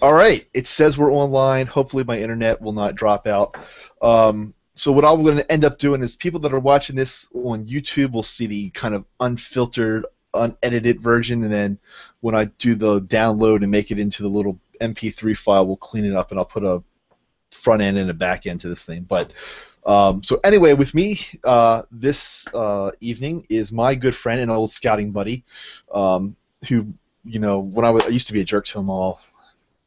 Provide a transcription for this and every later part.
All right, it says we're online. Hopefully, my internet will not drop out. Um, so what I'm going to end up doing is people that are watching this on YouTube will see the kind of unfiltered, unedited version, and then when I do the download and make it into the little MP3 file, we'll clean it up and I'll put a front end and a back end to this thing. But um, so anyway, with me uh, this uh, evening is my good friend and old scouting buddy, um, who you know when I, was, I used to be a jerk to him all,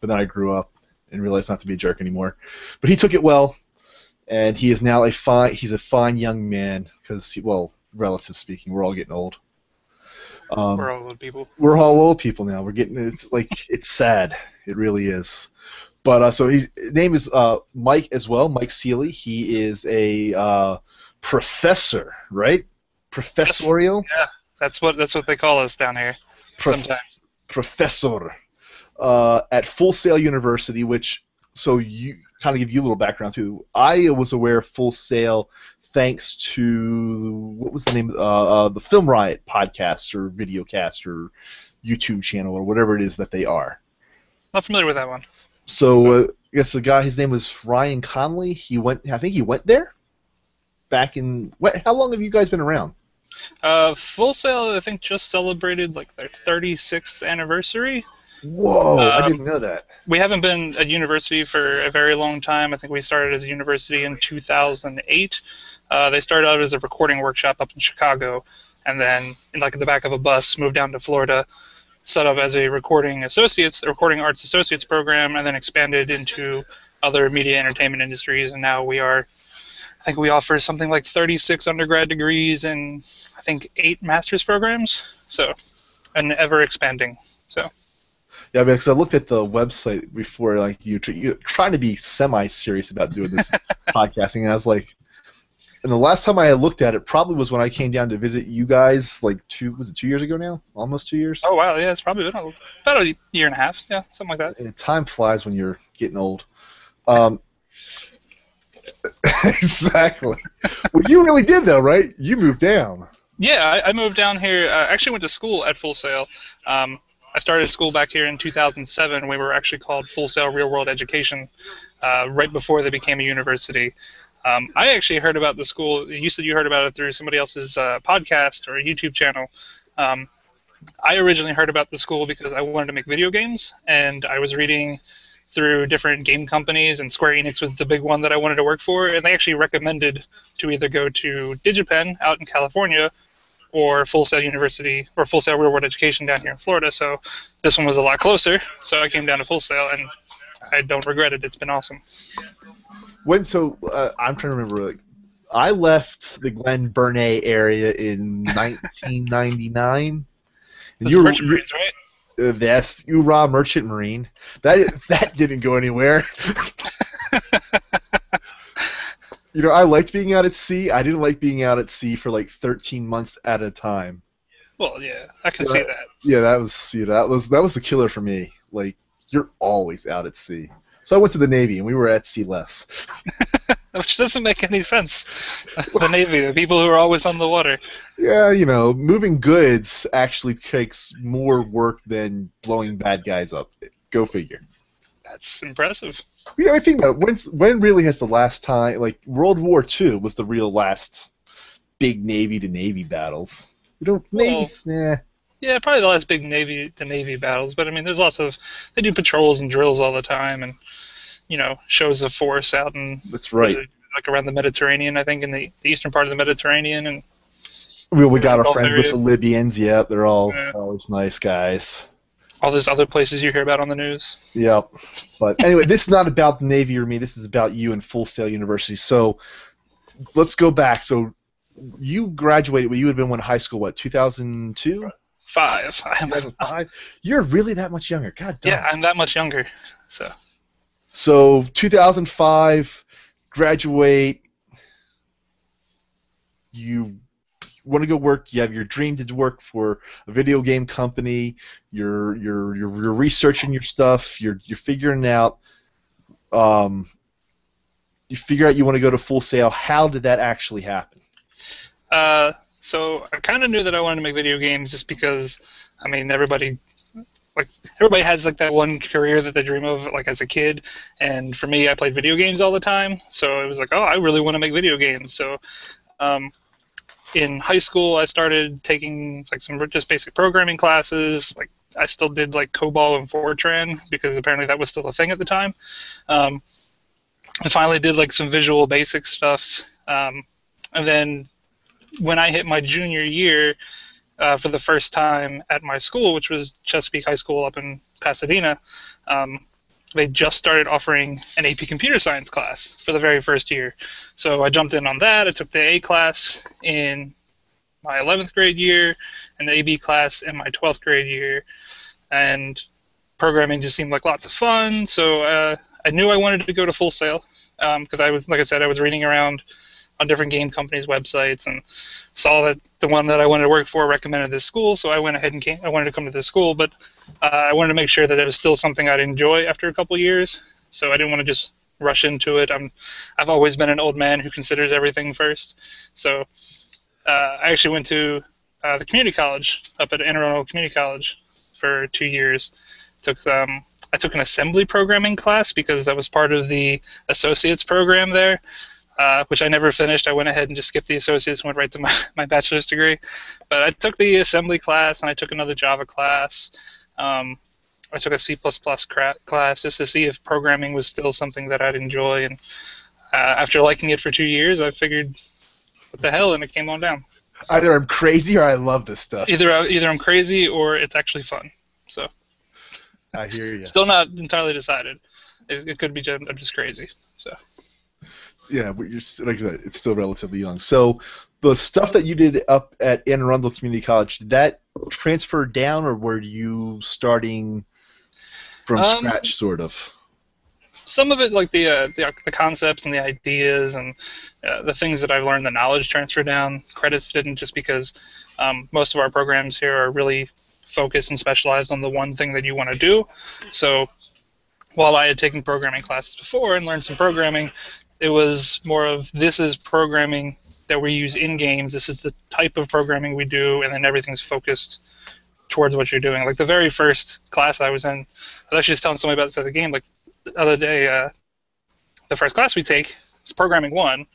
but then I grew up and realized not to be a jerk anymore. But he took it well, and he is now a fine. He's a fine young man because, well, relative speaking, we're all getting old. Um, we're all old people. We're all old people now. We're getting it's like it's sad. It really is. But uh, so his name is uh, Mike as well, Mike Celey. He is a uh, professor, right? Professorial. Yeah, that's what that's what they call us down here. Prof- sometimes. Professor uh, at Full Sail University, which so you kind of give you a little background too. I was aware of Full Sail thanks to what was the name? Uh, uh, the Film Riot podcast or videocast or YouTube channel or whatever it is that they are. Not familiar with that one. So uh, I guess the guy, his name was Ryan Connolly. He went. I think he went there. Back in what? How long have you guys been around? Uh, Full Sail, I think, just celebrated like their 36th anniversary. Whoa! Um, I didn't know that. We haven't been a university for a very long time. I think we started as a university in 2008. Uh, they started out as a recording workshop up in Chicago, and then, in, like in the back of a bus, moved down to Florida, set up as a recording associates, a recording arts associates program, and then expanded into other media entertainment industries. And now we are, I think we offer something like 36 undergrad degrees and I think eight master's programs. So, and ever expanding. So. Yeah, because I looked at the website before, like you, you're trying to be semi-serious about doing this podcasting, and I was like, and the last time I looked at it probably was when I came down to visit you guys, like two was it two years ago now? Almost two years. Oh wow, yeah, it's probably been about a year and a half, yeah, something like that. And time flies when you're getting old. Um, exactly. well, you really did though, right? You moved down. Yeah, I, I moved down here. I actually went to school at Full Sail. Um, I started school back here in 2007. We were actually called Full Sail Real World Education, uh, right before they became a university. Um, I actually heard about the school. You said you heard about it through somebody else's uh, podcast or YouTube channel. Um, I originally heard about the school because I wanted to make video games, and I was reading through different game companies, and Square Enix was the big one that I wanted to work for, and they actually recommended to either go to DigiPen out in California or Full Sail University or Full Sail Real World Education down here in Florida. So this one was a lot closer, so I came down to Full Sail, and I don't regret it. It's been awesome. When so uh, I'm trying to remember. Like, I left the Glen Burnie area in 1999. And you were, Merchant Marines, right? Uh, yes, URA Merchant Marine. That that didn't go anywhere. you know, I liked being out at sea. I didn't like being out at sea for like 13 months at a time. Well, yeah, I can see that. Yeah, that was you know, that was that was the killer for me. Like you're always out at sea. So I went to the Navy, and we were at sea less. Which doesn't make any sense. the Navy, the people who are always on the water. Yeah, you know, moving goods actually takes more work than blowing bad guys up. Go figure. That's impressive. You know, I think about when when really has the last time like World War II was the real last big Navy to Navy battles. You don't well, Navy, yeah, probably the last big navy to navy battles. But I mean, there's lots of they do patrols and drills all the time, and you know shows of force out in that's right, like around the Mediterranean. I think in the, the eastern part of the Mediterranean and. We, we got our friends with the Libyans. Yeah, they're all yeah. always nice guys. All those other places you hear about on the news. Yep. But anyway, this is not about the Navy or me. This is about you and Full Sail University. So let's go back. So you graduated. Well, you had been in high school. What 2002? Five. I'm five. You're really that much younger. God damn. Yeah, I'm that much younger. So. So 2005, graduate. You want to go work. You have your dream to work for a video game company. You're you're you're, you're researching your stuff. You're you're figuring out. Um, you figure out you want to go to Full Sail. How did that actually happen? Uh, so I kind of knew that I wanted to make video games just because, I mean, everybody like everybody has like that one career that they dream of like as a kid and for me i played video games all the time so it was like oh i really want to make video games so um, in high school i started taking like some just basic programming classes like i still did like cobol and fortran because apparently that was still a thing at the time um, i finally did like some visual basic stuff um, and then when i hit my junior year uh, for the first time at my school, which was Chesapeake High School up in Pasadena. Um, they just started offering an AP Computer Science class for the very first year. So I jumped in on that. I took the A class in my 11th grade year and the AB class in my 12th grade year. And programming just seemed like lots of fun. So uh, I knew I wanted to go to Full Sail because um, I was, like I said, I was reading around on different game companies' websites and saw that the one that I wanted to work for recommended this school, so I went ahead and came. I wanted to come to this school, but uh, I wanted to make sure that it was still something I'd enjoy after a couple years. So I didn't want to just rush into it. I'm, I've always been an old man who considers everything first. So uh, I actually went to uh, the community college up at Anne Community College for two years. Took um, I took an assembly programming class because that was part of the associates program there uh, which I never finished. I went ahead and just skipped the associates and went right to my, my bachelor's degree. But I took the assembly class and I took another Java class. Um, I took a C++ class just to see if programming was still something that I'd enjoy. And uh, after liking it for two years, I figured, what the hell, and it came on down. Either I'm crazy or I love this stuff. Either either I'm crazy or it's actually fun. So. I hear you. Still not entirely decided. It, it could be I'm just crazy. So yeah, but you're like said, it's still relatively young. So the stuff that you did up at Anne Arundel Community College, did that transfer down, or were you starting from um, scratch, sort of? Some of it, like the uh, the, the, concepts and the ideas and uh, the things that I've learned, the knowledge transfer down. Credits didn't, just because um, most of our programs here are really focused and specialized on the one thing that you want to do. So while I had taken programming classes before and learned some programming, it was more of this is programming that we use in games. This is the type of programming we do, and then everything's focused towards what you're doing. Like the very first class I was in, I was actually just telling somebody about this other game. Like the other day, uh, the first class we take is programming one.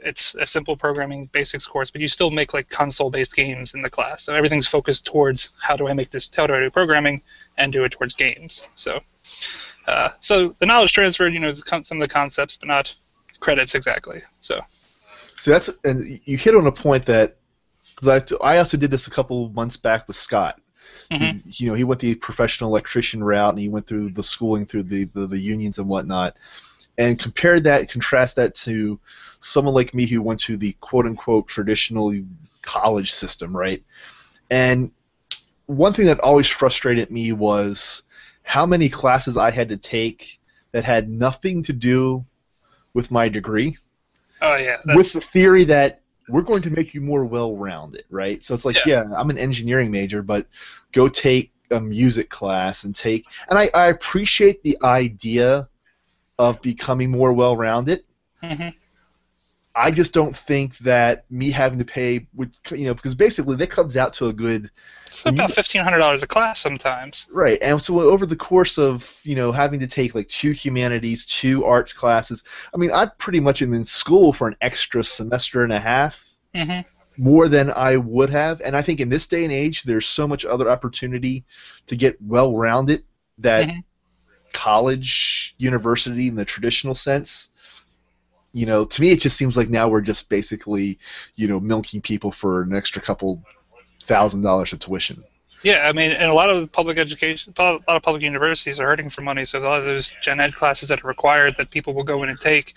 It's a simple programming basics course, but you still make like console-based games in the class. So everything's focused towards how do I make this, how do I do programming, and do it towards games. So uh, so the knowledge transferred, you know, some of the concepts, but not credits exactly. So. So that's and you hit on a point that because I, I also did this a couple months back with Scott. Mm-hmm. He, you know, he went the professional electrician route, and he went through the schooling through the, the, the unions and whatnot, and compared that, contrast that to someone like me who went to the quote unquote traditional college system, right? And one thing that always frustrated me was how many classes I had to take that had nothing to do with my degree. Oh yeah. With the theory that we're going to make you more well-rounded, right? So it's like, yeah. yeah, I'm an engineering major, but go take a music class and take. And I, I appreciate the idea of becoming more well-rounded. Mm-hmm. I just don't think that me having to pay would you know because basically that comes out to a good. It's about fifteen hundred dollars a class sometimes. Right, and so over the course of you know having to take like two humanities, two arts classes, I mean I pretty much am in school for an extra semester and a half. Mm-hmm. More than I would have, and I think in this day and age, there's so much other opportunity to get well-rounded that mm-hmm. college, university, in the traditional sense, you know, to me, it just seems like now we're just basically, you know, milking people for an extra couple thousand dollars of tuition. Yeah, I mean, and a lot of public education, a lot of public universities are hurting for money. So a lot of those gen ed classes that are required that people will go in and take,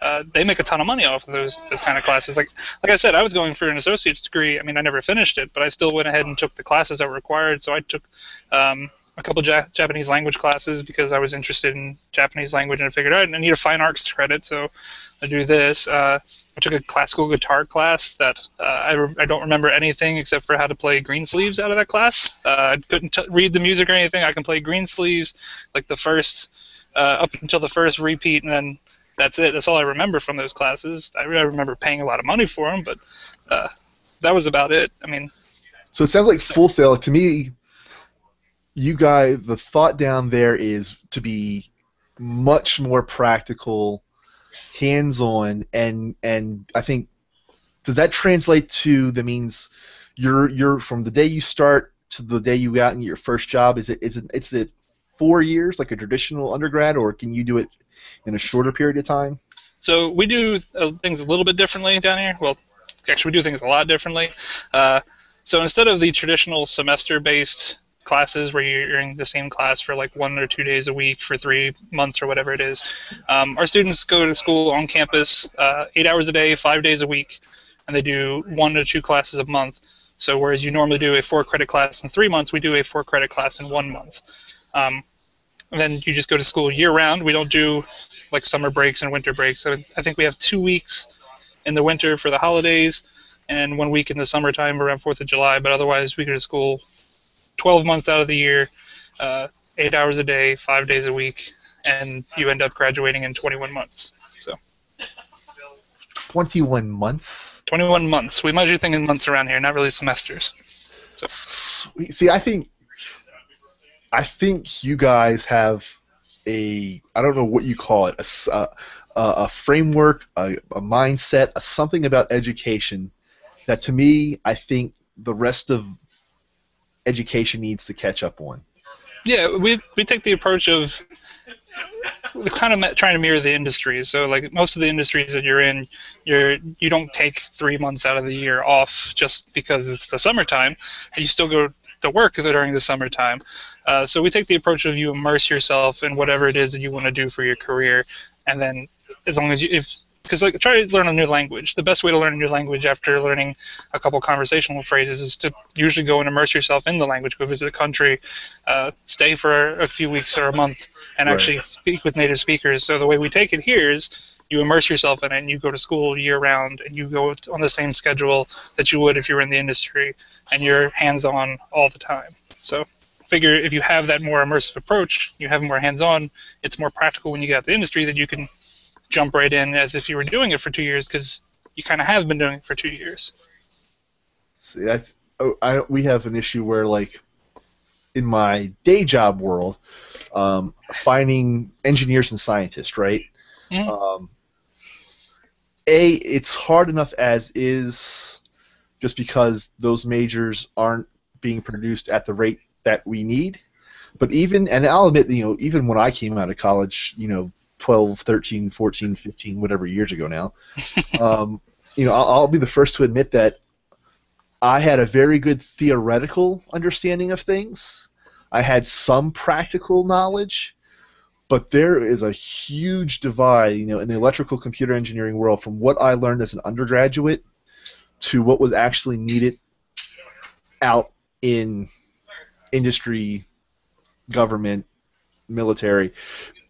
uh, they make a ton of money off of those those kind of classes. Like like I said, I was going for an associate's degree. I mean, I never finished it, but I still went ahead and took the classes that were required. So I took um, a couple ja- Japanese language classes because I was interested in Japanese language and I figured out I need a fine arts credit, so I do this. Uh, I took a classical guitar class that uh, I, re- I don't remember anything except for how to play Greensleeves out of that class. Uh, I couldn't t- read the music or anything. I can play Greensleeves like the first uh, up until the first repeat, and then that's it. That's all I remember from those classes. I, re- I remember paying a lot of money for them, but uh, that was about it. I mean. So it sounds like Full Sail to me you guys, the thought down there is to be much more practical, hands-on, and and I think does that translate to the means you're you're from the day you start to the day you got in your first job? Is it is it it's it four years like a traditional undergrad, or can you do it in a shorter period of time? So we do uh, things a little bit differently down here. Well, actually, we do things a lot differently. Uh, so instead of the traditional semester-based classes where you're in the same class for like one or two days a week for three months or whatever it is, um, our students go to school on campus uh, eight hours a day, five days a week, and they do one to two classes a month. So whereas you normally do a four-credit class in three months, we do a four-credit class in one month. Um, and then you just go to school year-round. We don't do like summer breaks and winter breaks. So I think we have two weeks in the winter for the holidays, and one week in the summertime around Fourth of July. But otherwise, we go to school 12 months out of the year, uh, eight hours a day, five days a week, and you end up graduating in 21 months. So. 21 months. 21 months. We measure things in months around here, not really semesters. So. Sweet. See, I think, I think you guys have a, I don't know what you call it, a, a, a framework, a, a mindset, a something about education that to me, I think the rest of education needs to catch up on. Yeah, we we take the approach of kind of trying to mirror the industries. So like most of the industries that you're in, you're you don't take three months out of the year off just because it's the summertime. You still go to work during the summertime. Uh, so we take the approach of you immerse yourself in whatever it is that you want to do for your career, and then as long as you if because like try to learn a new language. The best way to learn a new language after learning a couple conversational phrases is to usually go and immerse yourself in the language. Go visit a country, uh, stay for a few weeks or a month, and right. actually speak with native speakers. So the way we take it here is you immerse yourself in it, and you go to school year round, and you go on the same schedule that you would if you were in the industry, and you're hands-on all the time. So figure if you have that more immersive approach, you have more hands-on. It's more practical when you get out the industry that you can jump right in as if you were doing it for two years because you kind of have been doing it for two years. See, that's oh, I, we have an issue where like in my day job world, um, finding engineers and scientists, right? Mm-hmm. Um, a, it's hard enough as is, just because those majors aren't being produced at the rate that we need. But even, and I'll admit, you know, even when I came out of college, you know, 12, 13, 14, 15, whatever years ago now. um, you know, I'll, I'll, be the first to admit that I had a very good theoretical understanding of things. I had some practical knowledge, but there is a huge divide, you know, in the electrical computer engineering world from what I learned as an undergraduate to what was actually needed out in industry, government, military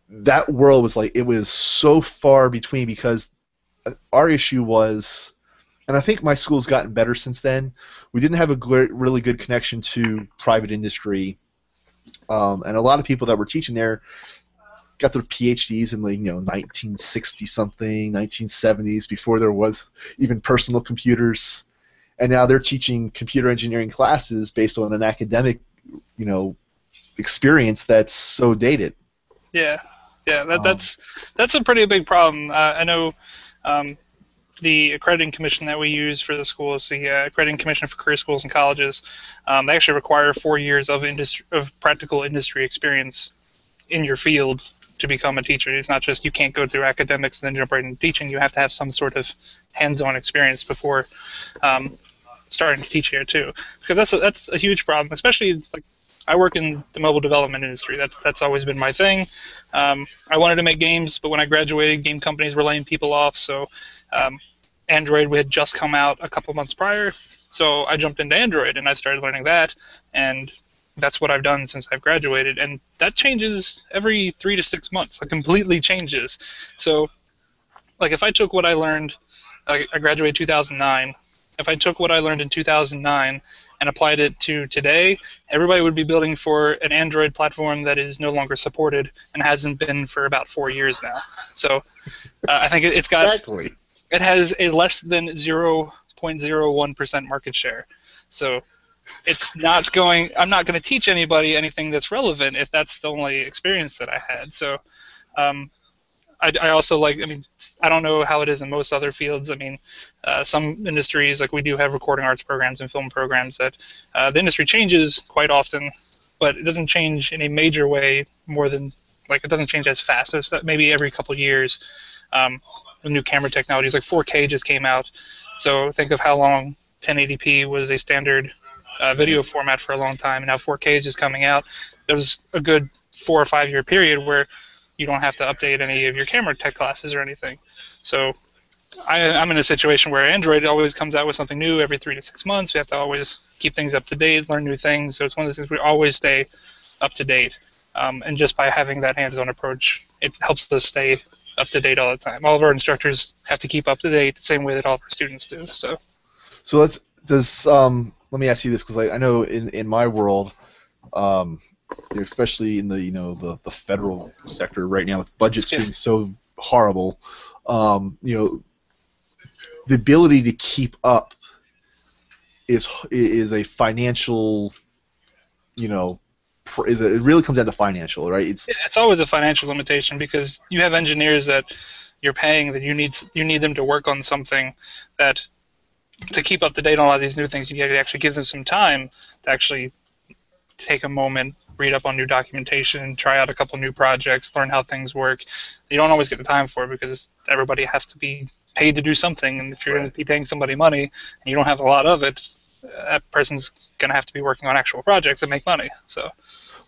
that world was like it was so far between because our issue was and I think my school's gotten better since then. We didn't have a good, really good connection to private industry, um, and a lot of people that were teaching there got their PhDs in the you know 1960 something, 1970s, before there was even personal computers, and now they're teaching computer engineering classes based on an academic, you know, experience that's so dated. Yeah, yeah, that, um, that's that's a pretty big problem. Uh, I know um, the accrediting commission that we use for the school is the uh, accrediting commission for career schools and colleges. Um, they actually require four years of industry of practical industry experience in your field to become a teacher. It's not just you can't go through academics and then jump right into teaching. You have to have some sort of hands-on experience before um, starting to teach here too, because that's a, that's a huge problem, especially like I work in the mobile development industry. That's that's always been my thing. Um, I wanted to make games, but when I graduated, game companies were laying people off. So um, Android we had just come out a couple months prior, so I jumped into Android and I started learning that, and that's what I've done since I've graduated. And that changes every three to six months. It completely changes. So, like if I took what I learned, I, I graduated 2009. If I took what I learned in 2009 and applied it to today, everybody would be building for an Android platform that is no longer supported and hasn't been for about four years now. So uh, I think it, has got exactly. it has a less than 0.01% market share. So it's not going. I'm not going to teach anybody anything that's relevant if that's the only experience that I had. So, um, I, I, also like. I mean, I don't know how it is in most other fields. I mean, uh, some industries like we do have recording arts programs and film programs that uh, the industry changes quite often, but it doesn't change in a major way more than like it doesn't change as fast. as maybe every couple years. Um, new camera technologies like 4K just came out. So think of how long 1080p was a standard uh, video format for a long time, and now 4K is just coming out. There was a good four or five year period where you don't have to update any of your camera tech classes or anything. So I, am in a situation where Android always comes out with something new every three to six months. We have to always keep things up to date, learn new things. So it's one of those things we always stay up to date. Um, and just by having that hands-on approach, it helps us stay up to date all the time. All of our instructors have to keep up to date the same way that all of our students do. So, so let's does um, let me ask you this because I, I know in, in my world, um, especially in the you know the, the federal sector right now with budgets being so horrible, um, you know, the ability to keep up is is a financial, you know, is it, it really comes down to financial, right? It's it's always a financial limitation because you have engineers that you're paying that you need you need them to work on something that to keep up to date on a lot of these new things, you got to actually give them some time to actually take a moment, read up on new documentation, try out a couple new projects, learn how things work. You don't always get the time for it because everybody has to be paid to do something, and if you're right. going to be paying somebody money and you don't have a lot of it, that person's going to have to be working on actual projects and make money. So.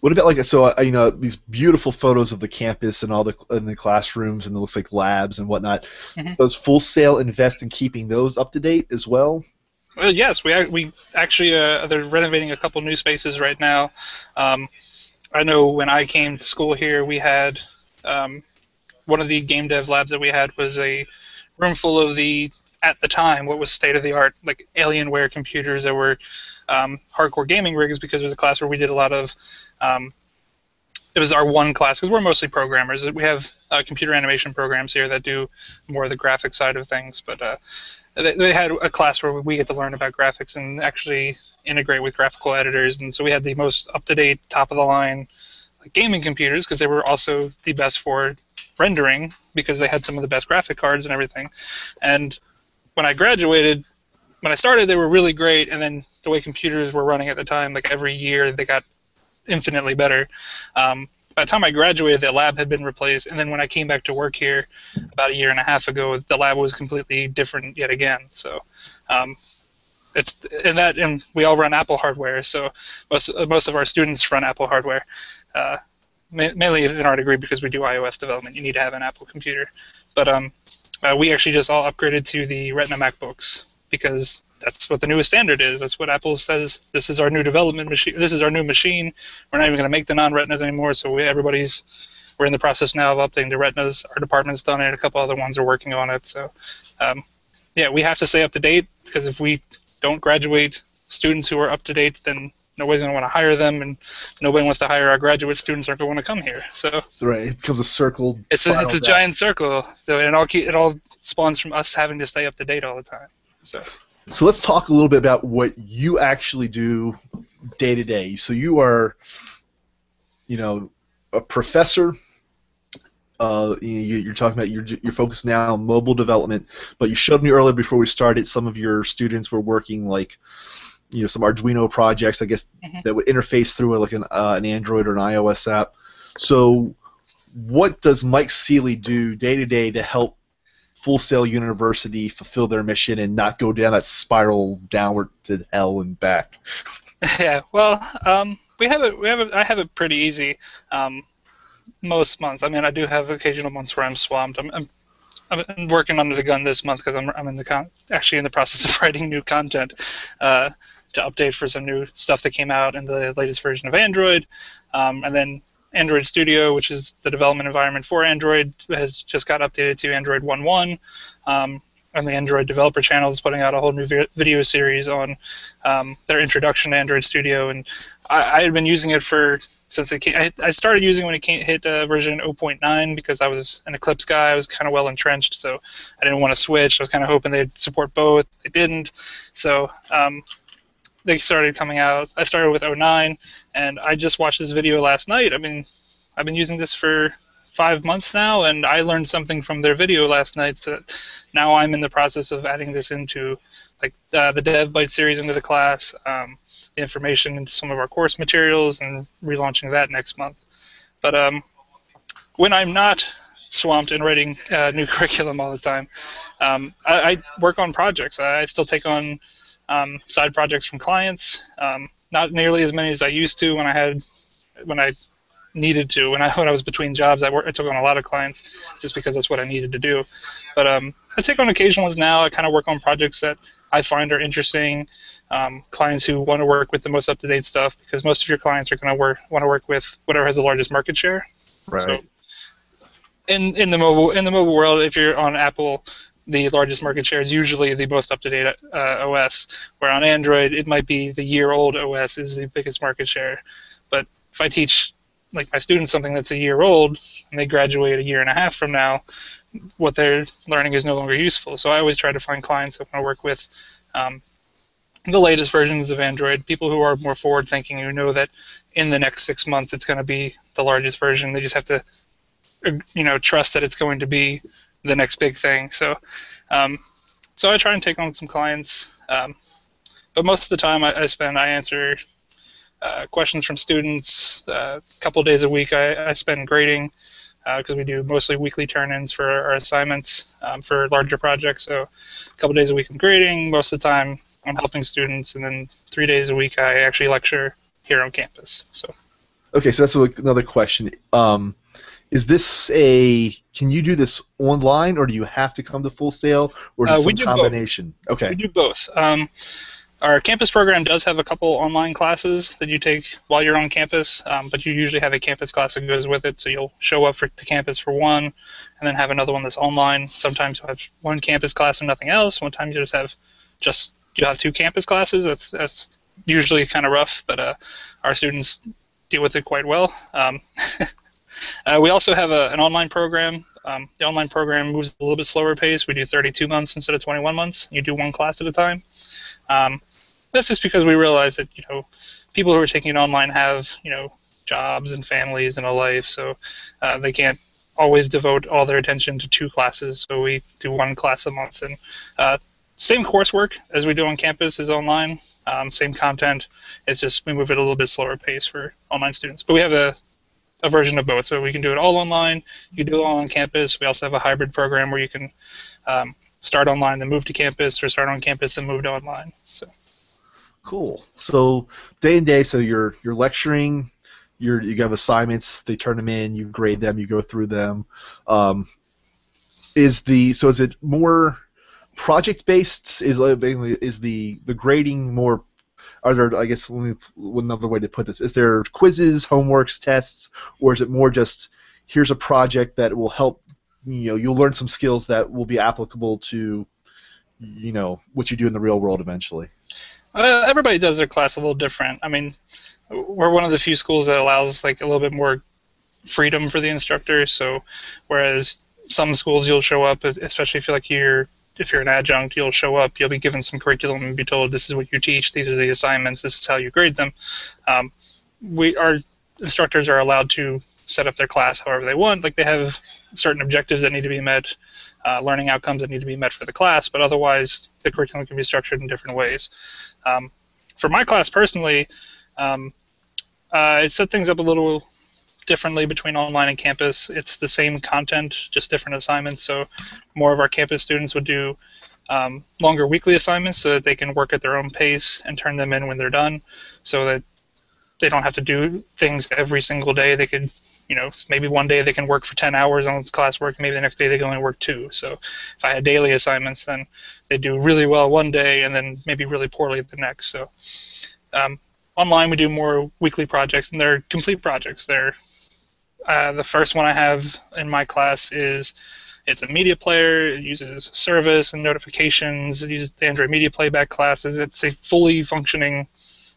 What about like so uh, you know these beautiful photos of the campus and all the in the classrooms and it looks like labs and whatnot? Mm-hmm. Does Full Sail invest in keeping those up to date as well? Well, yes, we we actually uh, they're renovating a couple new spaces right now. Um, I know when I came to school here, we had um, one of the game dev labs that we had was a room full of the at the time what was state of the art like Alienware computers that were um, hardcore gaming rigs because it was a class where we did a lot of um, it was our one class because we're mostly programmers. We have uh, computer animation programs here that do more of the graphic side of things, but uh, they, they, had a class where we get to learn about graphics and actually integrate with graphical editors, and so we had the most up-to-date, top-of-the-line gaming computers because they were also the best for rendering because they had some of the best graphic cards and everything, and when I graduated, when I started, they were really great, and then the way computers were running at the time, like every year, they got infinitely better. Um, by the time I graduated, the lab had been replaced, and then when I came back to work here about a year and a half ago, the lab was completely different yet again. So, um, it's and that and we all run Apple hardware, so most most of our students run Apple hardware. Uh, mainly in our degree because we do iOS development, you need to have an Apple computer. But um, uh, we actually just all upgraded to the Retina MacBooks because that's what the newest standard is. That's what Apple says. This is our new development machine. This is our new machine. We're not even going to make the non-Retinas anymore. So we, everybody's we're in the process now of updating the Retinas. Our department's done it. A couple other ones are working on it. So um, yeah, we have to stay up to date because if we don't graduate students who are up to date, then nobody's going to want to hire them, and nobody wants to hire our graduate students aren't going to want to come here. So, right, it becomes a circle. It's a, it's a giant circle. So it all it all spawns from us having to stay up to date all the time. So. So let's talk a little bit about what you actually do day to day. So you are, you know, a professor. Uh, you, are talking about you're you're focused now on mobile development, but you showed me earlier before we started some of your students were working like you know some Arduino projects, I guess mm-hmm. that would interface through like an uh, an Android or an iOS app. So, what does Mike Celey do day to day to help Full Sail University fulfill their mission and not go down that spiral downward to hell and back? Yeah, well, um, we have it. We have it. I have it pretty easy. Um, most months. I mean, I do have occasional months where I'm swamped. I'm, I'm I'm working under the gun this month because I'm, I'm in the con- actually in the process of writing new content. Uh, to update for some new stuff that came out in the latest version of Android. Um, and then Android Studio, which is the development environment for Android, has just got updated to Android 1.1. Um, and the Android Developer Channel is putting out a whole new vi- video series on um, their introduction to Android Studio. And I, I, had been using it for since it came. I, I started using it when it came, hit uh, version 0.9 because I was an Eclipse guy. I was kind of well entrenched, so I didn't want to switch. I was kind of hoping they'd support both. They didn't. So um, they started coming out. I started with 09, and I just watched this video last night. I mean, I've been using this for five months now, and I learned something from their video last night. So now I'm in the process of adding this into like uh, the Dev Byte series into the class, um, the information into some of our course materials, and relaunching that next month. But um, when I'm not swamped in writing uh, new curriculum all the time, um, I, I, work on projects. I, still take on um, side projects from clients. Um, not nearly as many as I used to when I had when I needed to. When I when I was between jobs, I, work, I took on a lot of clients just because that's what I needed to do. But um, I take on occasional ones now. I kind of work on projects that I find are interesting. Um, clients who want to work with the most up-to-date stuff because most of your clients are going to work want to work with whatever has the largest market share. Right. So in in the mobile in the mobile world, if you're on Apple, the largest market share is usually the most up-to-date uh, OS. Where on Android, it might be the year-old OS is the biggest market share. But if I teach like my students something that's a year old and they graduate a year and a half from now, what they're learning is no longer useful. So I always try to find clients that want to work with um, the latest versions of Android, people who are more forward thinking, who know that in the next six months it's going to be the largest version. They just have to, uh, you know, trust that it's going to be the next big thing. So, um, so I try and take on some clients, um, but most of the time I, I spend I answer uh, questions from students. Uh, a couple days a week I, I spend grading because uh, we do mostly weekly turn-ins for our assignments um, for larger projects. So a couple days a week I'm grading. Most of the time I'm helping students, and then three days a week I actually lecture here on campus. So. Okay, so that's another question. Um, is this a? Can you do this online, or do you have to come to Full Sail, or uh, some combination? Both. Okay. We do both. Um, our campus program does have a couple online classes that you take while you're on campus, um, but you usually have a campus class that goes with it. So you'll show up for, to campus for one, and then have another one that's online. Sometimes you'll have one campus class and nothing else. One time you just have just you have two campus classes. That's that's usually kind of rough, but uh, our students deal with it quite well. Um, uh, we also have a, an online program. Um, the online program moves a little bit slower pace. We do 32 months instead of 21 months. You do one class at a time. Um, that's just because we realize that you know people who are taking it online have you know jobs and families and a life, so uh, they can't always devote all their attention to two classes. So we do one class a month, and uh, same coursework as we do on campus is online. Um, same content. It's just we move it a little bit slower pace for online students. But we have a a version of both. So we can do it all online. You do it all on campus. We also have a hybrid program where you can um, start online then move to campus, or start on campus and move to online. So. Cool. So day and day, so you're you're lecturing, you're you have assignments, they turn them in, you grade them, you go through them. Um, is the so is it more project based? Is is the the grading more? Are there I guess another way to put this? Is there quizzes, homeworks, tests, or is it more just here's a project that will help you know you'll learn some skills that will be applicable to you know what you do in the real world eventually. Uh, everybody does their class a little different. I mean, we're one of the few schools that allows like a little bit more freedom for the instructor. So, whereas some schools you'll show up, especially if you're like you're if you're an adjunct, you'll show up, you'll be given some curriculum and be told this is what you teach, these are the assignments, this is how you grade them. Um, we our instructors are allowed to set up their class however they want. Like they have certain objectives that need to be met, uh, learning outcomes that need to be met for the class, but otherwise the curriculum can be structured in different ways. Um, for my class personally, um, uh, I set things up a little differently between online and campus. It's the same content, just different assignments. So more of our campus students would do um, longer weekly assignments so that they can work at their own pace and turn them in when they're done, so that they don't have to do things every single day. They could you know, maybe one day they can work for 10 hours on classwork, maybe the next day they can only work two. So if I had daily assignments, then they do really well one day and then maybe really poorly the next. So um, online we do more weekly projects, and they're complete projects. They're uh, the first one I have in my class is it's a media player. It uses service and notifications. It uses the Android Media Playback classes. It's a fully functioning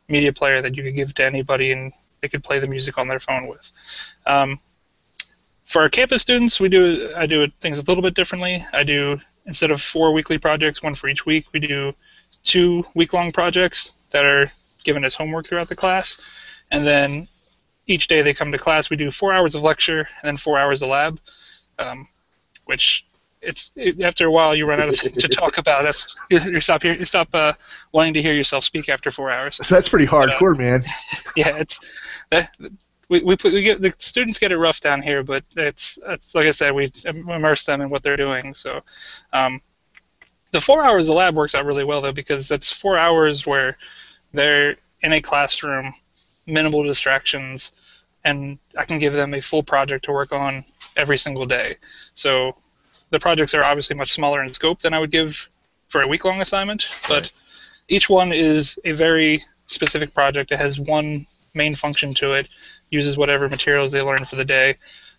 media player that you could give to anybody and they could play the music on their phone with. Um, for our campus students, we do I do things a little bit differently. I do instead of four weekly projects, one for each week, we do two week-long projects that are given as homework throughout the class, and then each day they come to class. We do four hours of lecture and then four hours of lab, um, which it's it, after a while you run out of to talk about it. You, you stop you stop uh, wanting to hear yourself speak after four hours. So that's pretty hardcore, but, uh, man. Yeah, it's that, we, we put we get the students get it rough down here, but it's it's like I said, we immerse them in what they're doing. So, um, the four hours of lab works out really well though because that's four hours where they're in a classroom, minimal distractions, and I can give them a full project to work on every single day. So, the projects are obviously much smaller in scope than I would give for a week-long assignment, but right. each one is a very specific project. It has one main function to it uses whatever materials they learned for the day,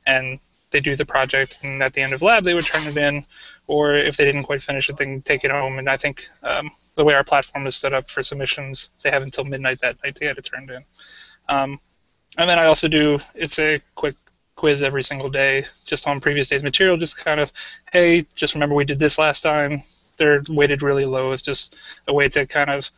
and they do the project. And at the end of lab, they would turn it in, or if they didn't quite finish it, they can take it home. And I think um, the way our platform is set up for submissions, they have until midnight that night to get it turned in. Um, and then I also do it's a quick quiz every single day, just on previous day's material, just kind of, hey, just remember we did this last time. They're weighted really low. It's just a way to kind of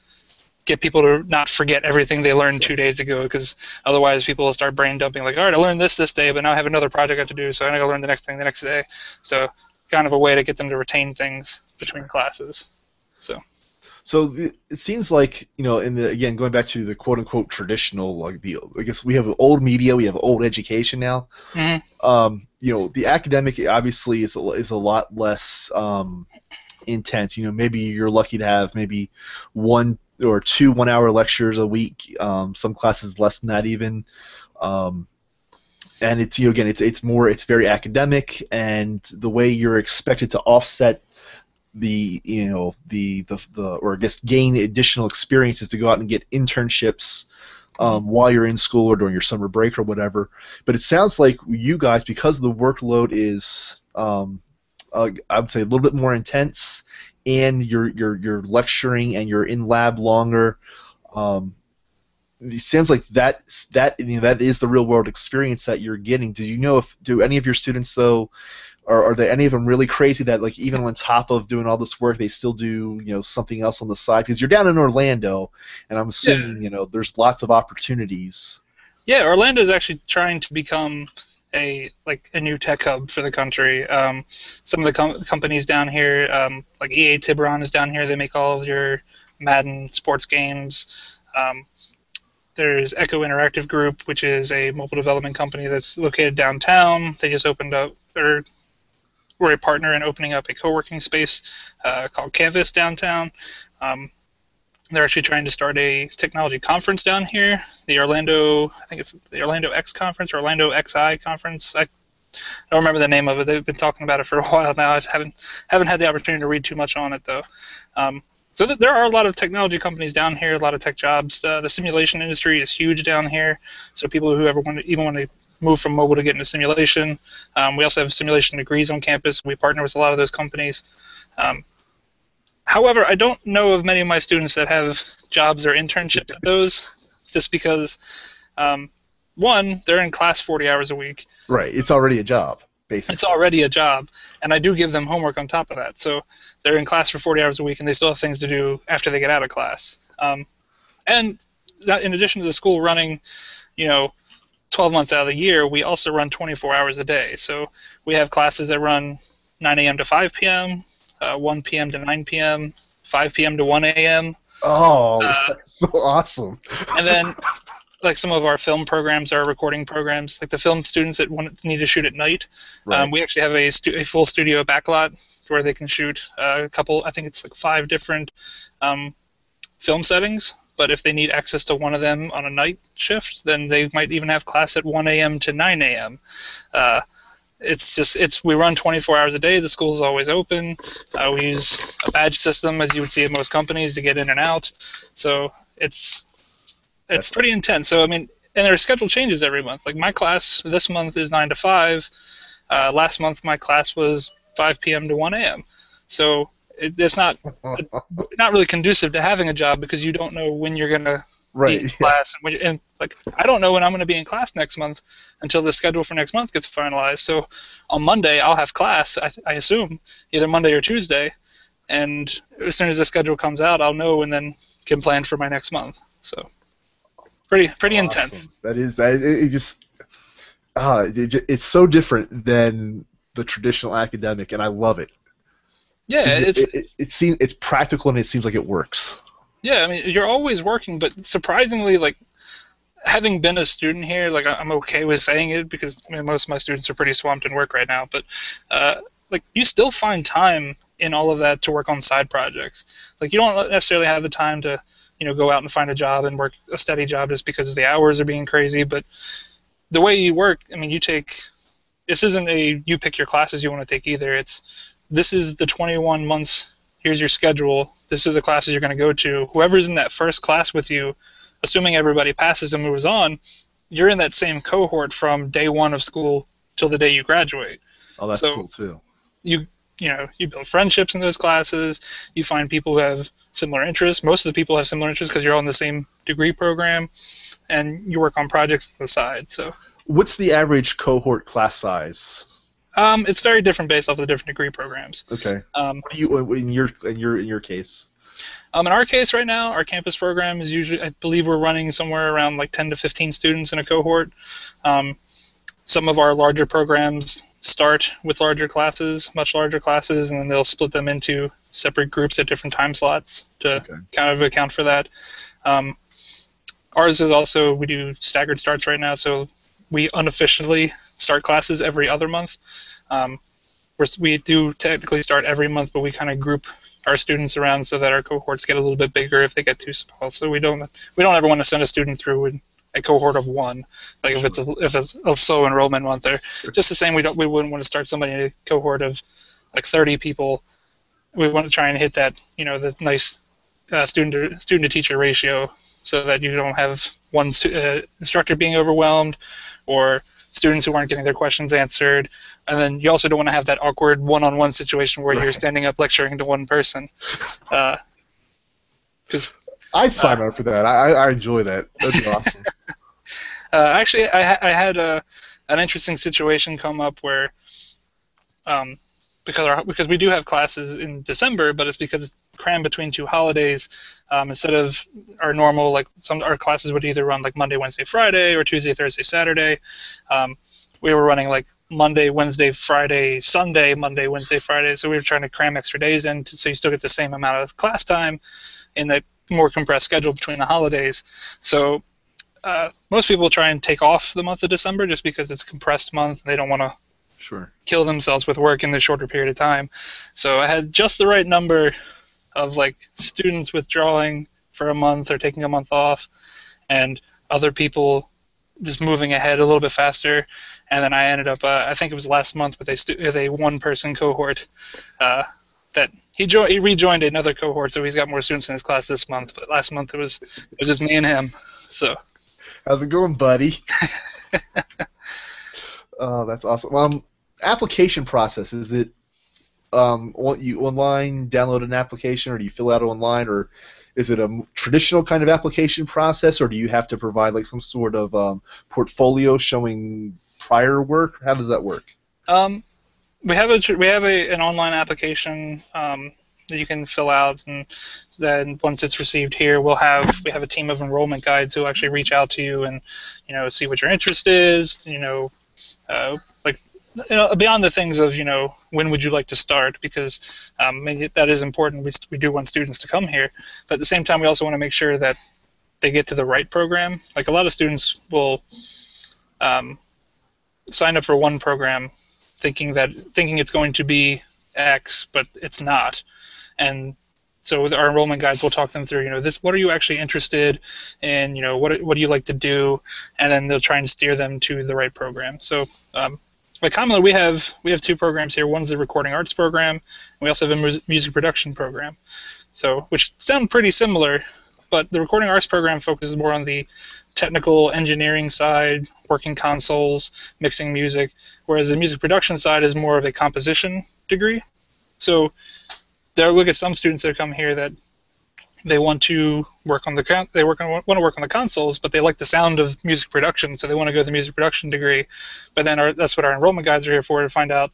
get people to not forget everything they learned two days ago because otherwise people will start brain dumping like all right i learned this this day but now i have another project i have to do so i'm going to learn the next thing the next day so kind of a way to get them to retain things between classes so so it seems like you know, in the again going back to the quote unquote traditional like the I guess we have old media, we have old education now. Mm-hmm. Um, you know, the academic obviously is a, is a lot less um, intense. You know, maybe you're lucky to have maybe one or two one hour lectures a week. Um, some classes less than that even. Um, and it's you know, again it's it's more it's very academic and the way you're expected to offset the you know the, the the or I guess gain additional experiences to go out and get internships um, while you're in school or during your summer break or whatever. But it sounds like you guys, because the workload is, um, uh, I would say, a little bit more intense and you're you're you're lecturing and you're in lab longer. Um, it sounds like that that you know, that is the real world experience that you're getting. Do you know if do any of your students though? Are, are they any of them really crazy that like even on top of doing all this work they still do you know something else on the side because you're down in Orlando and I'm assuming yeah. you know there's lots of opportunities. Yeah, Orlando is actually trying to become a like a new tech hub for the country. Um, some of the com- companies down here, um, like EA Tiburon is down here. They make all of your Madden sports games. Um, there's Echo Interactive Group, which is a mobile development company that's located downtown. They just opened up, or we're a partner in opening up a co-working space uh, called Canvas downtown. Um, they're actually trying to start a technology conference down here. The Orlando, I think it's the Orlando X conference, or Orlando XI conference. I don't remember the name of it. They've been talking about it for a while now. I haven't haven't had the opportunity to read too much on it though. Um, so th- there are a lot of technology companies down here, a lot of tech jobs. Uh, the simulation industry is huge down here. So people who ever want to, even want to move from mobile to get into simulation. Um, we also have simulation degrees on campus. We partner with a lot of those companies. Um, However, I don't know of many of my students that have jobs or internships at those, just because, um, one, they're in class 40 hours a week. Right. It's already a job, basically. It's already a job, and I do give them homework on top of that. So they're in class for 40 hours a week, and they still have things to do after they get out of class. Um, and that, in addition to the school running, you know, 12 months out of the year, we also run 24 hours a day. So we have classes that run 9 a.m. to 5 p.m., uh, 1 p.m. to 9 p.m., 5 p.m. to 1 a.m. Oh, uh, that's so awesome! and then, like some of our film programs, our recording programs, like the film students that want need to shoot at night, right. um, we actually have a, stu- a full studio backlot where they can shoot uh, a couple. I think it's like five different um, film settings. But if they need access to one of them on a night shift, then they might even have class at 1 a.m. to 9 a.m. Uh, it's just it's we run 24 hours a day. The school is always open. Uh, we use a badge system, as you would see at most companies, to get in and out. So it's it's pretty intense. So I mean, and there are schedule changes every month. Like my class this month is nine to five. Uh, last month my class was 5 p.m. to 1 a.m. So it, it's not not really conducive to having a job because you don't know when you're gonna right, in class. And, when, and like I don't know when I'm going to be in class next month until the schedule for next month gets finalized. So on Monday I'll have class. I, I assume either Monday or Tuesday, and as soon as the schedule comes out, I'll know and then can plan for my next month. So pretty pretty awesome. intense. That is that it, it just uh, it, it's so different than the traditional academic, and I love it. Yeah, it, it's it, it, seems it's practical and it seems like it works. Yeah, I mean you're always working, but surprisingly, like having been a student here, like I'm okay with saying it because I mean, most of my students are pretty swamped in work right now. But uh, like you still find time in all of that to work on side projects. Like you don't necessarily have the time to you know go out and find a job and work a steady job just because the hours are being crazy. But the way you work, I mean, you take this isn't a you pick your classes you want to take either. It's this is the 21 months. Here's your schedule. This are the classes you're going to go to. Whoever's in that first class with you assuming everybody passes and moves on, you're in that same cohort from day one of school till the day you graduate. Oh, that's so cool too. You you know you build friendships in those classes. You find people who have similar interests. Most of the people have similar interests because you're all in the same degree program, and you work on projects on the side. So. What's the average cohort class size? Um, it's very different based off of the different degree programs. Okay. Um, what do you in your in your in your case? Um, in our case right now, our campus program is usually, I believe we're running somewhere around like 10 to 15 students in a cohort. Um, some of our larger programs start with larger classes, much larger classes, and then they'll split them into separate groups at different time slots to okay. kind of account for that. Um, ours is also, we do staggered starts right now, so we unofficially start classes every other month. Um, we do technically start every month, but we kind of group our students around so that our cohorts get a little bit bigger if they get too small. So we don't we don't ever want to send a student through a cohort of one, like if it's a, if it's a slow enrollment month or just the same. We don't we wouldn't want to start somebody in a cohort of like 30 people. We want to try and hit that you know the nice uh, student to, student to teacher ratio so that you don't have one uh, instructor being overwhelmed or students who aren't getting their questions answered and then you also don't want to have that awkward one-on-one situation where right. you're standing up lecturing to one person. Because uh, I'd sign uh, up for that. I, I enjoy that. That'd be awesome. uh, actually, I, I had a, an interesting situation come up where, um, because our, because we do have classes in December, but it's because it's crammed between two holidays. Um, instead of our normal, like some our classes would either run like Monday, Wednesday, Friday, or Tuesday, Thursday, Saturday. Um, we were running like Monday, Wednesday, Friday, Sunday, Monday, Wednesday, Friday. So we were trying to cram extra days in so you still get the same amount of class time in the more compressed schedule between the holidays. So uh, most people try and take off the month of December just because it's a compressed month. They don't want to sure. kill themselves with work in the shorter period of time. So I had just the right number of like students withdrawing for a month or taking a month off, and other people just moving ahead a little bit faster, and then I ended up uh, I think it was last month with a stu- with a one person cohort uh, that he jo- he rejoined another cohort, so he's got more students in his class this month. But last month it was it was just me and him. So how's it going, buddy? oh, that's awesome. Um, application process is it um you online download an application or do you fill out online or is it a traditional kind of application process, or do you have to provide like some sort of um, portfolio showing prior work? How does that work? Um, we have a we have a, an online application um, that you can fill out, and then once it's received here, we'll have we have a team of enrollment guides who actually reach out to you and you know see what your interest is, you know, uh, like you know, beyond the things of you know when would you like to start because um, that is important. We, we do want students to come here, but at the same time we also want to make sure that they get to the right program. Like a lot of students will um, sign up for one program thinking that thinking it's going to be X, but it's not, and so with our enrollment guides, we'll talk them through, you know, this. What are you actually interested in? You know, what what do you like to do? And then they'll try and steer them to the right program. So um, like commonly we have we have two programs here. One's the recording arts program, and we also have a music production program. So which sound pretty similar, but the recording arts program focuses more on the technical engineering side, working consoles, mixing music, whereas the music production side is more of a composition degree. So there look at some students that come here that they want to work on the they work on want to work on the consoles, but they like the sound of music production, so they want to go the music production degree. But then our, that's what our enrollment guides are here for to find out,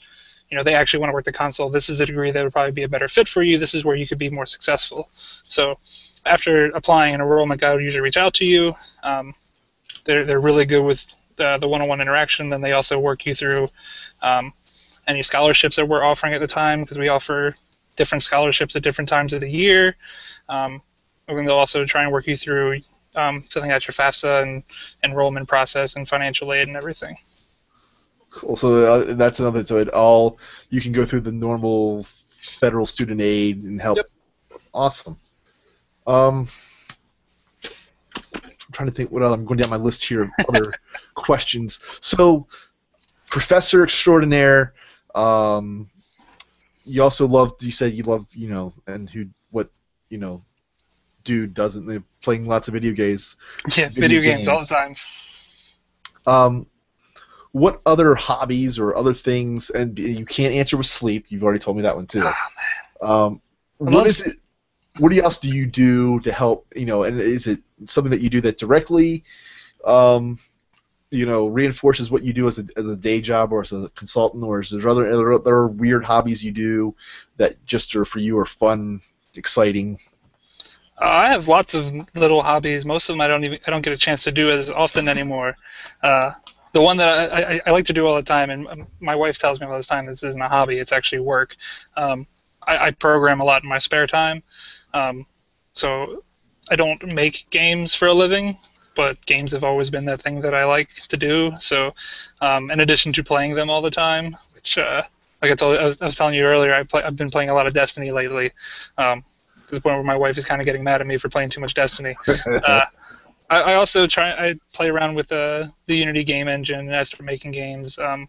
you know they actually want to work the console. This is the degree that would probably be a better fit for you. This is where you could be more successful. So after applying, an enrollment guide will usually reach out to you. Um, they're they're really good with the, the one-on-one interaction. Then they also work you through um, any scholarships that we're offering at the time because we offer different scholarships at different times of the year. Um, and then they'll also try and work you through um, filling out your FAFSA and enrollment process and financial aid and everything. Cool. So uh, that's another. So it all you can go through the normal federal student aid and help. Yep. Awesome. Um, I'm trying to think what else. I'm going down my list here of other questions. So, professor extraordinaire. Um, you also love. You said you love. You know, and who what you know, dude doesn't playing lots of video games. Yeah, Video video, games. all the time. Um, what other hobbies or other things? And you can't answer with sleep. You've already told me that one too. Ah, Um, what it? What else do you do to help? You know, and is it something that you do that directly, um, you know, reinforces what you do as a as a day job or as a consultant, or is there other other, other weird hobbies you do that just are for you are fun, exciting? Uh, I have lots of little hobbies. Most of them I don't even I don't get a chance to do as often anymore. Uh, the one that I, I, I like to do all the time, and my wife tells me all the time this isn't a hobby; it's actually work. Um, I, I program a lot in my spare time, um, so I don't make games for a living, but games have always been that thing that I like to do. So, um, in addition to playing them all the time, which uh, like I told I was, I was telling you earlier, I play, I've been playing a lot of Destiny lately. Um, to the point where my wife is kind of getting mad at me for playing too much Destiny. Uh, I, I also try. I play around with uh, the Unity game engine as for making games. Um,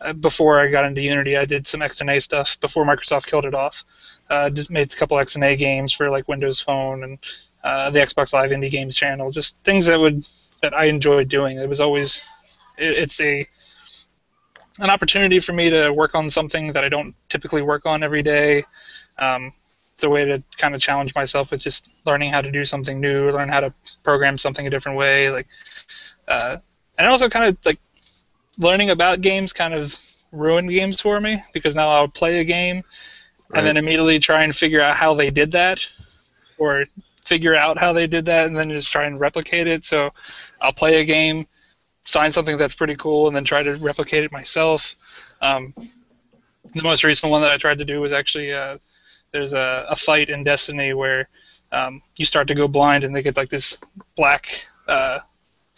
uh, before I got into Unity, I did some XNA stuff before Microsoft killed it off. Uh, just made a couple XNA games for like Windows Phone and uh, the Xbox Live Indie Games channel. Just things that would that I enjoyed doing. It was always it, it's a an opportunity for me to work on something that I don't typically work on every day. Um, it's a way to kind of challenge myself with just learning how to do something new, learn how to program something a different way, like, uh, and also kind of like learning about games kind of ruined games for me because now I'll play a game and then immediately try and figure out how they did that, or figure out how they did that and then just try and replicate it. So I'll play a game, find something that's pretty cool, and then try to replicate it myself. Um, the most recent one that I tried to do was actually uh, there's a, a fight in Destiny where um, you start to go blind and they get like this black uh,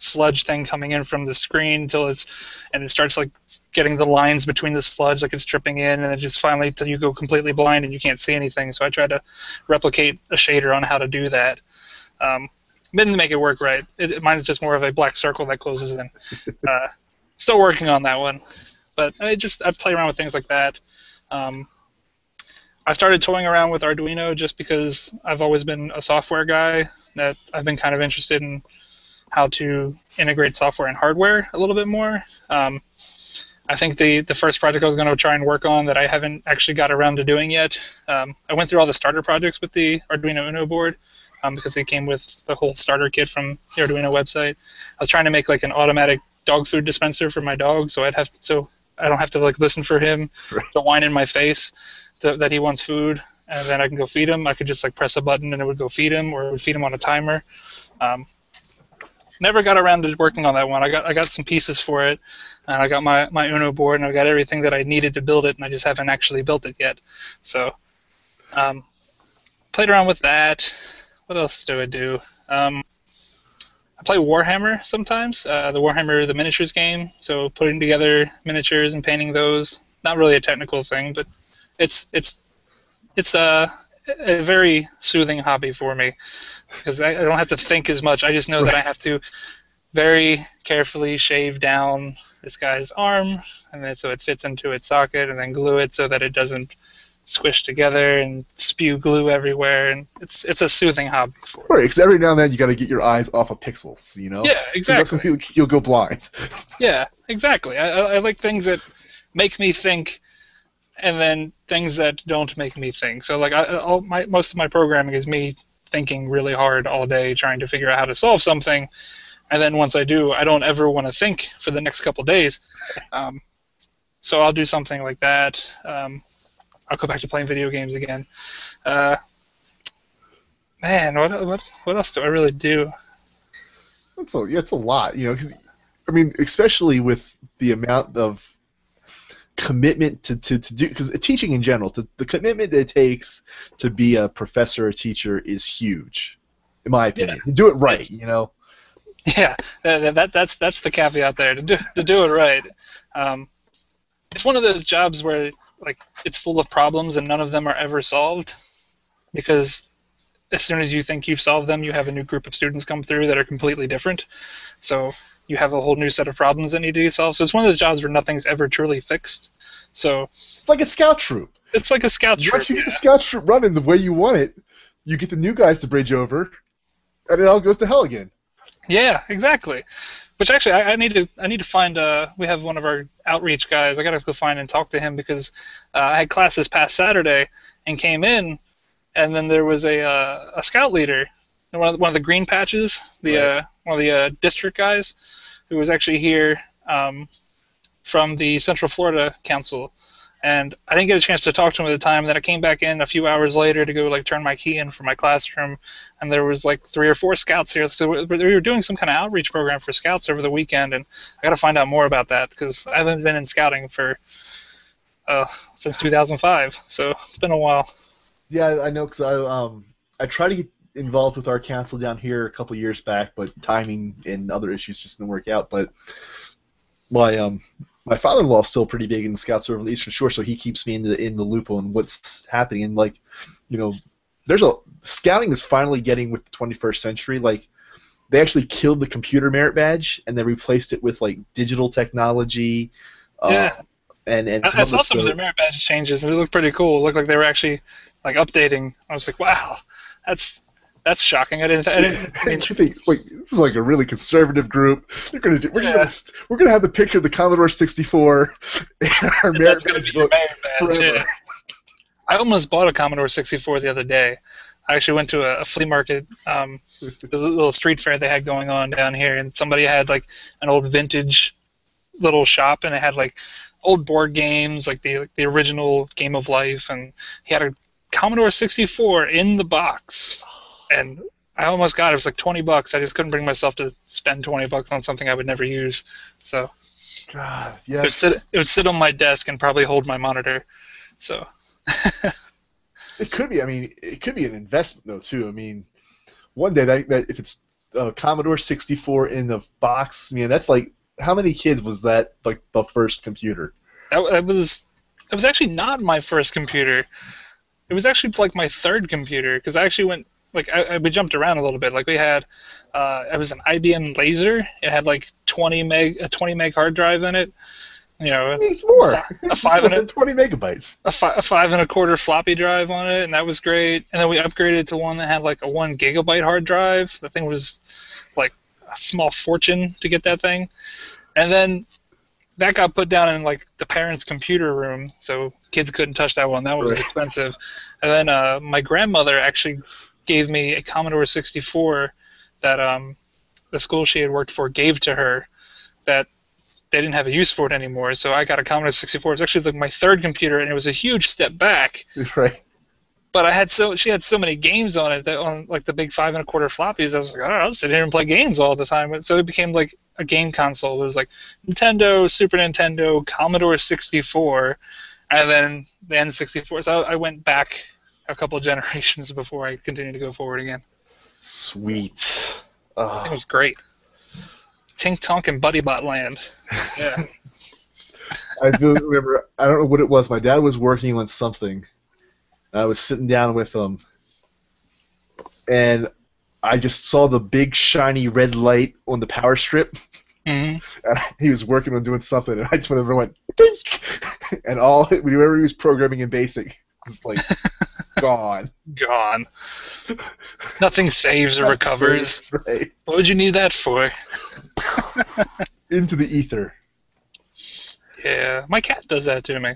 sludge thing coming in from the screen till it's and it starts like getting the lines between the sludge like it's dripping in and then just finally till you go completely blind and you can't see anything. So I tried to replicate a shader on how to do that. Um, didn't make it work right. It, mine is just more of a black circle that closes in. Uh, still working on that one, but I just I play around with things like that. Um, I started toying around with Arduino just because I've always been a software guy. That I've been kind of interested in how to integrate software and hardware a little bit more. Um, I think the the first project I was going to try and work on that I haven't actually got around to doing yet. Um, I went through all the starter projects with the Arduino Uno board um, because they came with the whole starter kit from the Arduino website. I was trying to make like an automatic dog food dispenser for my dog, so I'd have so I don't have to like listen for him Right. to whine in my face to, that he wants food, and then I can go feed him. I could just like press a button and it would go feed him, or it would feed him on a timer. Um, never got around to working on that one. I got I got some pieces for it, and I got my, my Uno board, and I got everything that I needed to build it, and I just haven't actually built it yet. So, um, played around with that. What else do I do? Um, I play Warhammer sometimes. Uh, the Warhammer the miniatures game. So putting together miniatures and painting those. Not really a technical thing, but it's it's it's a a very soothing hobby for me because I, I don't have to think as much. I just know that I have to very carefully shave down this guy's arm, and then so it fits into its socket, and then glue it so that it doesn't squish together and spew glue everywhere. And it's it's a soothing hobby for. Right, because every now and then you got to get your eyes off of pixels, you know. Yeah, exactly. That's when you'll, you'll go blind. Yeah, exactly. I, I I like things that make me think, and then things that don't make me think. So like, I, all my most of my programming is me thinking really hard all day, trying to figure out how to solve something, and then once I do, I don't ever want to think for the next couple days. Um, so I'll do something like that. Um, I'll go back to playing video games again. Uh, man, what what what else do I really do? That's a, that's a lot, you know. Cause, I mean, especially with the amount of commitment to, to, to do because teaching in general, to, the commitment that it takes to be a professor or teacher is huge, in my opinion. Yeah. Do it right, you know. Yeah, that, that that's that's the caveat there to do to do it right. Um, it's one of those jobs where like it's full of problems and none of them are ever solved because as soon as you think you've solved them, you have a new group of students come through that are completely different. So you have a whole new set of problems that need to be solved. So it's one of those jobs where nothing's ever truly fixed. So It's like a scout troop. it's like a scout troop. Once you get yeah. the scout troop running the way you want it, you get the new guys to bridge over, and it all goes to hell again. Yeah, exactly. Which actually, I, I need to I need to find. Uh, we have one of our outreach guys. I gotta go find and talk to him because uh, I had class this past Saturday and came in, and then there was a uh, a scout leader, one of the, one of the green patches, the Right. uh, one of the uh, district guys, who was actually here um, from the Central Florida Council. And I didn't get a chance to talk to him at the time. Then I came back in a few hours later to go like turn my key in for my classroom, and there was like three or four scouts here. So we we were doing some kind of outreach program for scouts over the weekend, and I got to find out more about that because I haven't been in scouting for uh, since 2005. So it's been a while. Yeah, I know because I um I tried to get involved with our council down here a couple years back, but timing and other issues just didn't work out. But my um my father-in-law is still pretty big in scouts over the Eastern Shore, so he keeps me in the in the loop on what's happening. And like, you know, there's a scouting is finally getting with the 21st century. Like, they actually killed the computer merit badge and they replaced it with like digital technology. Yeah. Uh, and and I, I saw of some of their merit badge changes, and it looked pretty cool. It looked like they were actually like updating. I was like, wow, that's that's shocking. I didn't. I didn't I mean, you think, wait, this is like a really conservative group. They're gonna do, we're, Yeah. just gonna, we're gonna have the picture of the Commodore 64 in our merit that's gonna badge be your book merit badge. forever. Yeah. I almost bought a Commodore 64 the other day. I actually went to a, a flea market. Um, there's a little street fair they had going on down here, and somebody had like an old vintage little shop, and it had like old board games, like the like the original Game of Life, and he had a Commodore 64 in the box, and I almost got it. It was like 20 bucks. I just couldn't bring myself to spend 20 bucks on something I would never use. So God, it would sit it would sit on my desk and probably hold my monitor. So It could be. I mean, it could be an investment though too. I mean, one day that, that if it's uh, Commodore 64 in the box, man, that's like how many kids was that like the first computer? that, that was that was actually not my first computer. It was actually like my third computer because I actually went like I, I, we jumped around a little bit. Like we had uh, it was an IBM Laser. It had like 20 meg a 20 meg hard drive in it. You know, it's more. A five and a- 20 megabytes. a, fi- a five and a quarter floppy drive on it, and that was great. And then we upgraded to one that had like a one gigabyte hard drive. The thing was like a small fortune to get that thing. And then that got put down in like the parents' computer room, so kids couldn't touch that one. That was Right. expensive. And then uh, my grandmother actually gave me a Commodore 64 that um, the school she had worked for gave to her. That they didn't have a use for it anymore, so I got a Commodore 64. It was actually like my third computer, and it was a huge step back. Right. But I had so she had so many games on it that on like the big five and a quarter floppies, I was like, oh, I'll sit here and play games all the time. And so it became like a game console. It was like Nintendo, Super Nintendo, Commodore 64, and then the N64. So I, I went back a couple of generations before I continued to go forward again. Sweet. It Oh, was great. Tink Tonk and Buddy Bot Land. Yeah. I do remember. I don't know what it was. My dad was working on something. I was sitting down with him, and I just saw the big shiny red light on the power strip. hmm And he was working on doing something, and I just went over and went, "Dink!" and all whenever he was programming in BASIC was like gone. Gone. Nothing saves or recovers. Right. What would you need that for? Into the ether. Yeah, my cat does that to me.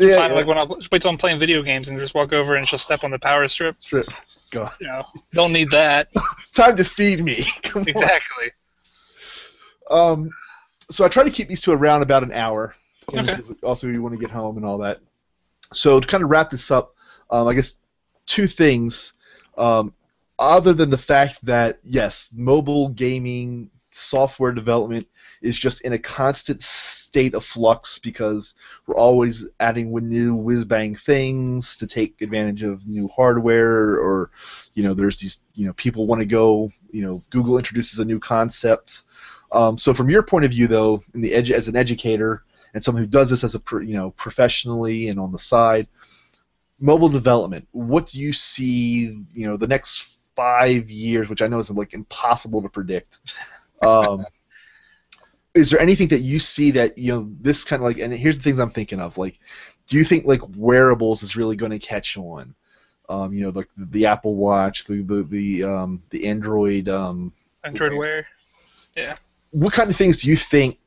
Yeah, Fine, yeah. Like when I wait till I'm playing video games and just walk over and she'll step on the power strip. Strip. Gone. You know, don't need that. Time to feed me. Come on. exactly. Um, so I try to keep these to around about an hour. Okay. Also, you want to get home and all that. So to kind of wrap this up, um, I guess two things. Um, other than the fact that yes, mobile gaming software development is just in a constant state of flux because we're always adding new whiz bang things to take advantage of new hardware or you know there's these you know people want to go you know Google introduces a new concept. Um, so from your point of view though, in the edge as an educator and someone who does this as a you know professionally and on the side, mobile development. What do you see? You know the next five years, which I know is like impossible to predict. Um, is there anything that you see that you know this kind of like? And here's the things I'm thinking of. Like, do you think like wearables is really going to catch on? Um, you know, like the, the Apple Watch, the the the, um, the Android. Um, Android Wear. Yeah. what kind of things do you think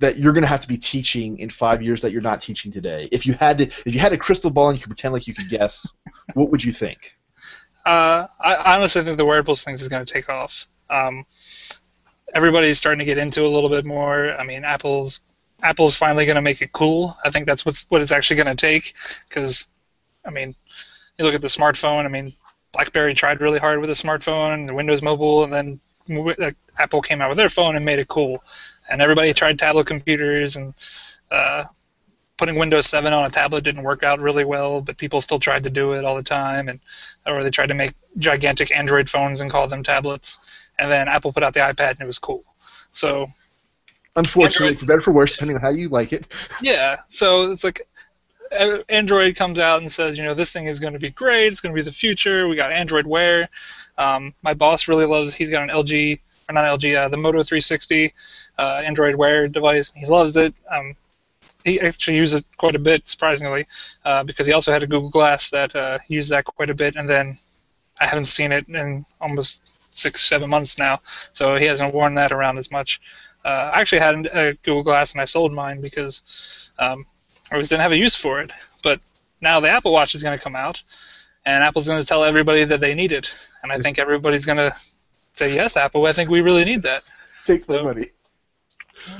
that you're going to have to be teaching in five years that you're not teaching today? If you had to, if you had a crystal ball and you could pretend like you could guess, what would you think? Uh, I honestly think the wearables thing is going to take off. Um, everybody's starting to get into a little bit more. I mean, Apple's Apple's finally going to make it cool. I think that's what's what it's actually going to take. Because, I mean, you look at the smartphone. I mean, BlackBerry tried really hard with the smartphone and Windows Mobile, and then like, Apple came out with their phone and made it cool. And everybody tried tablet computers and. Uh, Putting Windows 7 on a tablet didn't work out really well, but people still tried to do it all the time, and or they tried to make gigantic Android phones and call them tablets. And then Apple put out the iPad, and it was cool. So Unfortunately, Android- for better or for worse, depending on how you like it. yeah, so it's like uh, Android comes out and says, you know, this thing is going to be great. It's going to be the future. We got Android Wear. Um, my boss really loves. He's got an LG or not LG, uh, the Moto 360 uh, Android Wear device. He loves it. Um, he actually used it quite a bit, surprisingly, uh, because he also had a Google Glass that uh, used that quite a bit. And then I haven't seen it in almost six, seven months now, so he hasn't worn that around as much. Uh, I actually had a Google Glass and I sold mine because um, I just didn't have a use for it. But now the Apple Watch is going to come out, and Apple's going to tell everybody that they need it. And I think everybody's going to say, yes, Apple, I think we really need that. Take my So- money.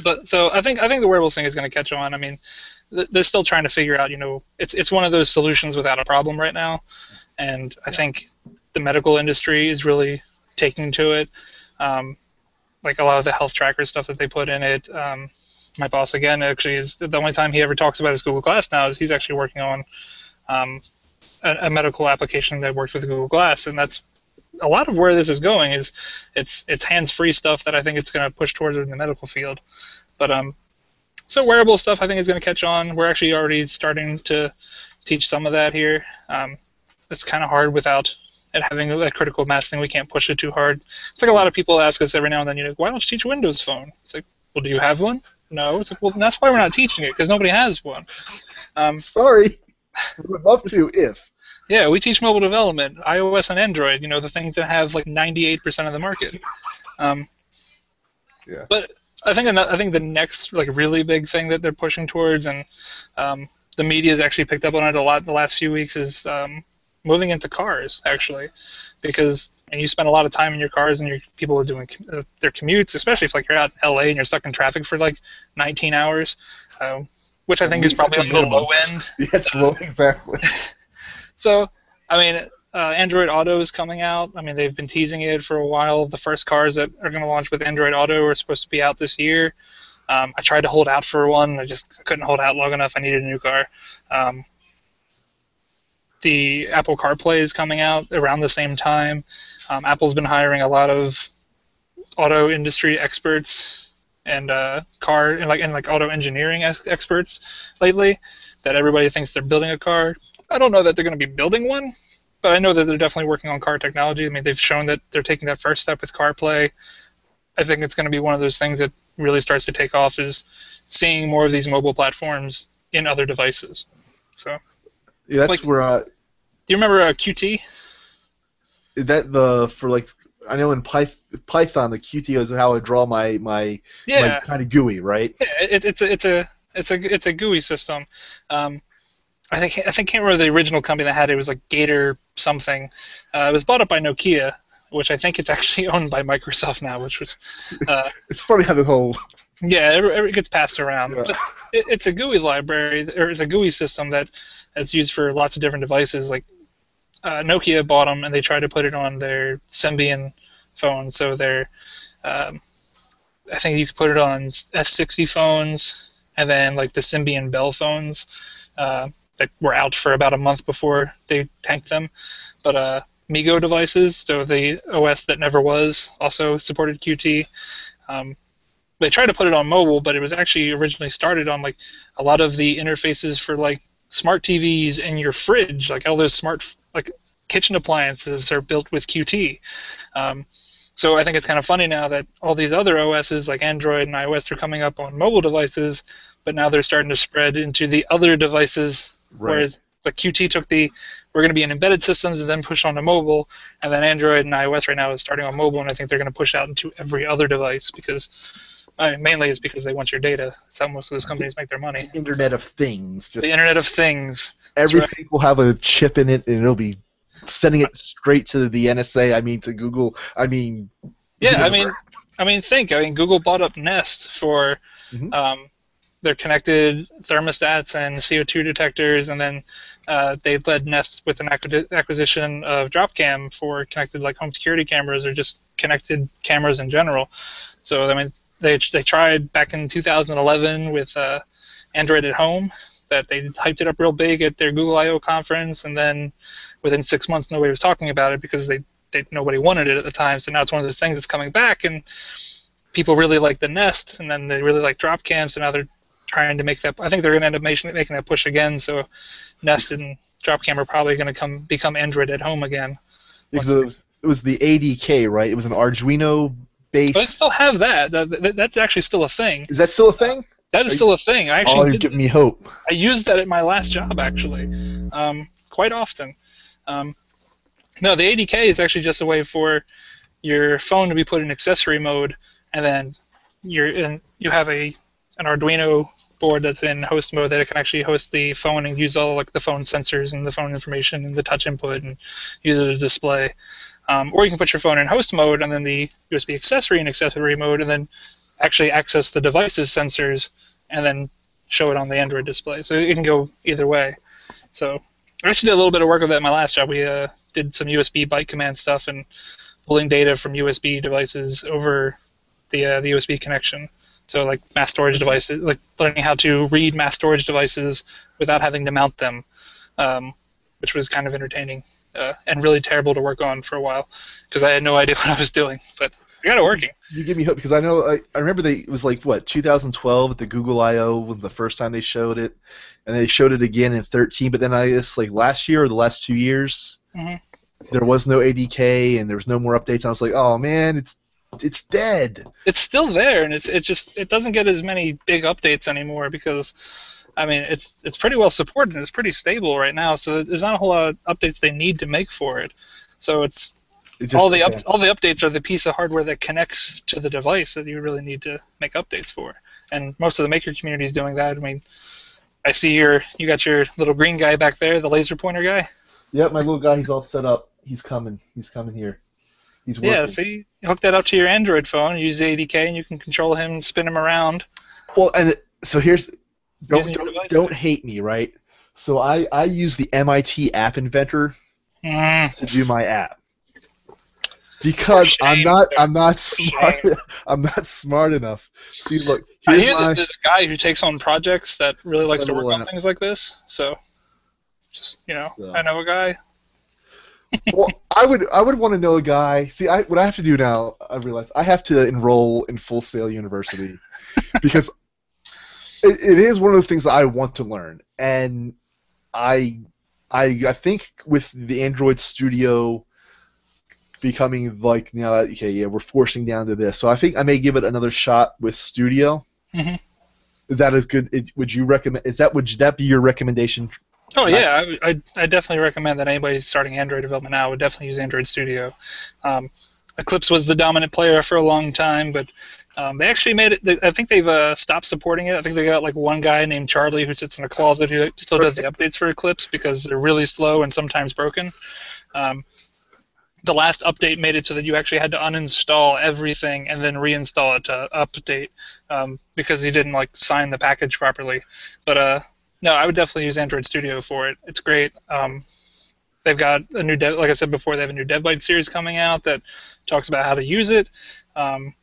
But so I think I think the wearables thing is going to catch on. I mean, th- they're still trying to figure out. You know, it's it's one of those solutions without a problem right now, and I think the medical industry is really taking to it. Um, like a lot of the health tracker stuff that they put in it. Um, my boss again actually is the only time he ever talks about his Google Glass now is he's actually working on um, a, a medical application that works with Google Glass, and that's a lot of where this is going is it's it's hands-free stuff that I think it's going to push towards in the medical field. But um, so wearable stuff I think is going to catch on. We're actually already starting to teach some of that here. Um, it's kind of hard without it having a critical mass thing. We can't push it too hard. It's like a lot of people ask us every now and then, you know, why don't you teach Windows Phone? It's like, well, do you have one? No. It's like, well, that's why we're not teaching it because nobody has one. Um, Sorry. We would love to if. yeah, we teach mobile development, iOS and Android. You know, the things that have like 98% of the market. Um, Yeah. But I think I think the next like really big thing that they're pushing towards, and um, the media has actually picked up on it a lot the last few weeks, is um, moving into cars actually, because and you spend a lot of time in your cars and your people are doing uh, their commutes, especially if like you're out in LA and you're stuck in traffic for like 19 hours, uh, which I think is probably a on the low end. Yes, well, exactly. So, I mean, uh, Android Auto is coming out. I mean, they've been teasing it for a while. The first cars that are going to launch with Android Auto are supposed to be out this year. Um, I tried to hold out for one. I just couldn't hold out long enough. I needed a new car. Um, the Apple CarPlay is coming out around the same time. Um, Apple's been hiring a lot of auto industry experts and uh, car and like and like auto engineering ex- experts lately. That everybody thinks they're building a car. I don't know that they're going to be building one, but I know that they're definitely working on car technology. I mean, they've shown that they're taking that first step with CarPlay. I think it's going to be one of those things that really starts to take off is seeing more of these mobile platforms in other devices. So, that's Like- where uh, you remember uh, QT? that the for like I know in Python the Qt is how I draw my my Yeah, my kind of GUI, right? Yeah, it, it's a it's a it's a it's a GUI system. Um, I think I think can't remember the original company that had it. It was like Gator something. Uh, it was bought up by Nokia, which I think it's actually owned by Microsoft now. Which was uh, It's funny how the whole Yeah, it, it gets passed around. Yeah. It, it's a GUI library, or it's a GUI system that that's used for lots of different devices. Like uh, Nokia bought them, and they tried to put it on their Symbian phones. So they're, um, I think you could put it on S60 phones, and then like the Symbian Belle phones uh, that were out for about a month before they tanked them. But uh, MeeGo devices, so the OS that never was, also supported Qt. Um, they tried to put it on mobile, but it was actually originally started on like a lot of the interfaces for like smart TVs and your fridge, like all those smart like kitchen appliances are built with Qt. Um, so I think it's kind of funny now that all these other OSs like Android and iOS are coming up on mobile devices, but now they're starting to spread into the other devices. Right. Whereas the Qt took the we're going to be in embedded systems and then push onto mobile, and then Android and iOS right now is starting on mobile, and I think they're going to push out into every other device because I mean, mainly is because they want your data. That's how most of those companies make their money. Internet of Things. Just The Internet of Things. everything will have a chip in it, and it'll be sending it straight to the NSA. I mean, to Google. I mean. Yeah, I mean, I mean, think. I mean, Google bought up Nest for Mhm. um, their connected thermostats and CO2 detectors, and then uh, they led Nest with an acquisi- acquisition of Dropcam for connected like home security cameras or just connected cameras in general. So I mean, they they tried back in 2011 with uh, Android at Home that they hyped it up real big at their Google I/O conference, and then within six months nobody was talking about it because they, they nobody wanted it at the time. So now it's one of those things that's coming back, and people really like the Nest, and then they really like Dropcam, and now they're trying to make that. I think they're going to end up making, that push again. So Nest and Dropcam are probably going to come become Android at home again. because it was, it was the ADK, right? It was an Arduino based. But I still have that. That, that. That's actually still a thing. Is that still a thing? That is still a thing. I actually. Oh, you're giving me hope. I used that at my last job actually, um, quite often. Um, no, the ADK is actually just a way for your phone to be put in accessory mode, and then you're in, you have a an Arduino board that's in host mode that it can actually host the phone and use all like the phone sensors and the phone information and the touch input and use it as a display. Um, or you can put your phone in host mode and then the USB accessory in accessory mode and then actually access the device's sensors and then show it on the Android display. So it can go either way. So I actually did a little bit of work with that in my last job. We uh, did some USB byte command stuff and pulling data from USB devices over the uh, the USB connection. So like mass storage devices, like learning how to read mass storage devices without having to mount them, um, which was kind of entertaining uh, and really terrible to work on for a while because I had no idea what I was doing. But I got it working. You give me hope because I know I, I remember they it was like what 2012 at the Google I/O was the first time they showed it, and they showed it again in 13. But then I guess like last year or the last two years, Mhm. there was no ADK and there was no more updates. I was like, oh man, it's it's dead. it's still there, and it's it just it doesn't get as many big updates anymore because I mean it's it's pretty well supported and it's pretty stable right now. So there's not a whole lot of updates they need to make for it. So it's It just, all the up, yeah. all the updates are the piece of hardware that connects to the device that you really need to make updates for. And most of the maker community is doing that. I mean, I see your you got your little green guy back there, the laser pointer guy. Yep, my little guy, he's all set up. He's coming. He's coming here. He's working. Yeah, see, you hook that up to your Android phone, use the ADK, and you can control him and spin him around. Well, and so here's don't don't, don't hate me, right? So I I use the MIT App Inventor Mm, to do my app because I'm not. I'm not smart I'm not smart enough. See, look, I here's hear my that there's a guy who takes on projects that really likes to work on app. things like this. So, just you know, So. I know a guy. well, I would I would want to know a guy. See, I what I have to do now, I realize I have to enroll in Full Sail University because it, it is one of the things that I want to learn, and I I I think with the Android Studio becoming like you know okay yeah we're forcing down to this, so I think I may give it another shot with Studio. Mhm. Is that as good? it- Would you recommend? Is that would that be your recommendation? Oh yeah, I, I, I definitely recommend that anybody starting Android development now would definitely use Android Studio. Um, Eclipse was the dominant player for a long time, but um, they actually made it. They, I think they've uh, stopped supporting it. I think they got like one guy named Charlie who sits in a closet who still does the updates for Eclipse because they're really slow and sometimes broken. Um, the last update made it so that you actually had to uninstall everything and then reinstall it to update um, because he didn't like sign the package properly. But uh, no, I would definitely use Android Studio for it. It's great. Um, they've got a new dev, like I said before, they have a new DevByte series coming out that talks about how to use it. Um,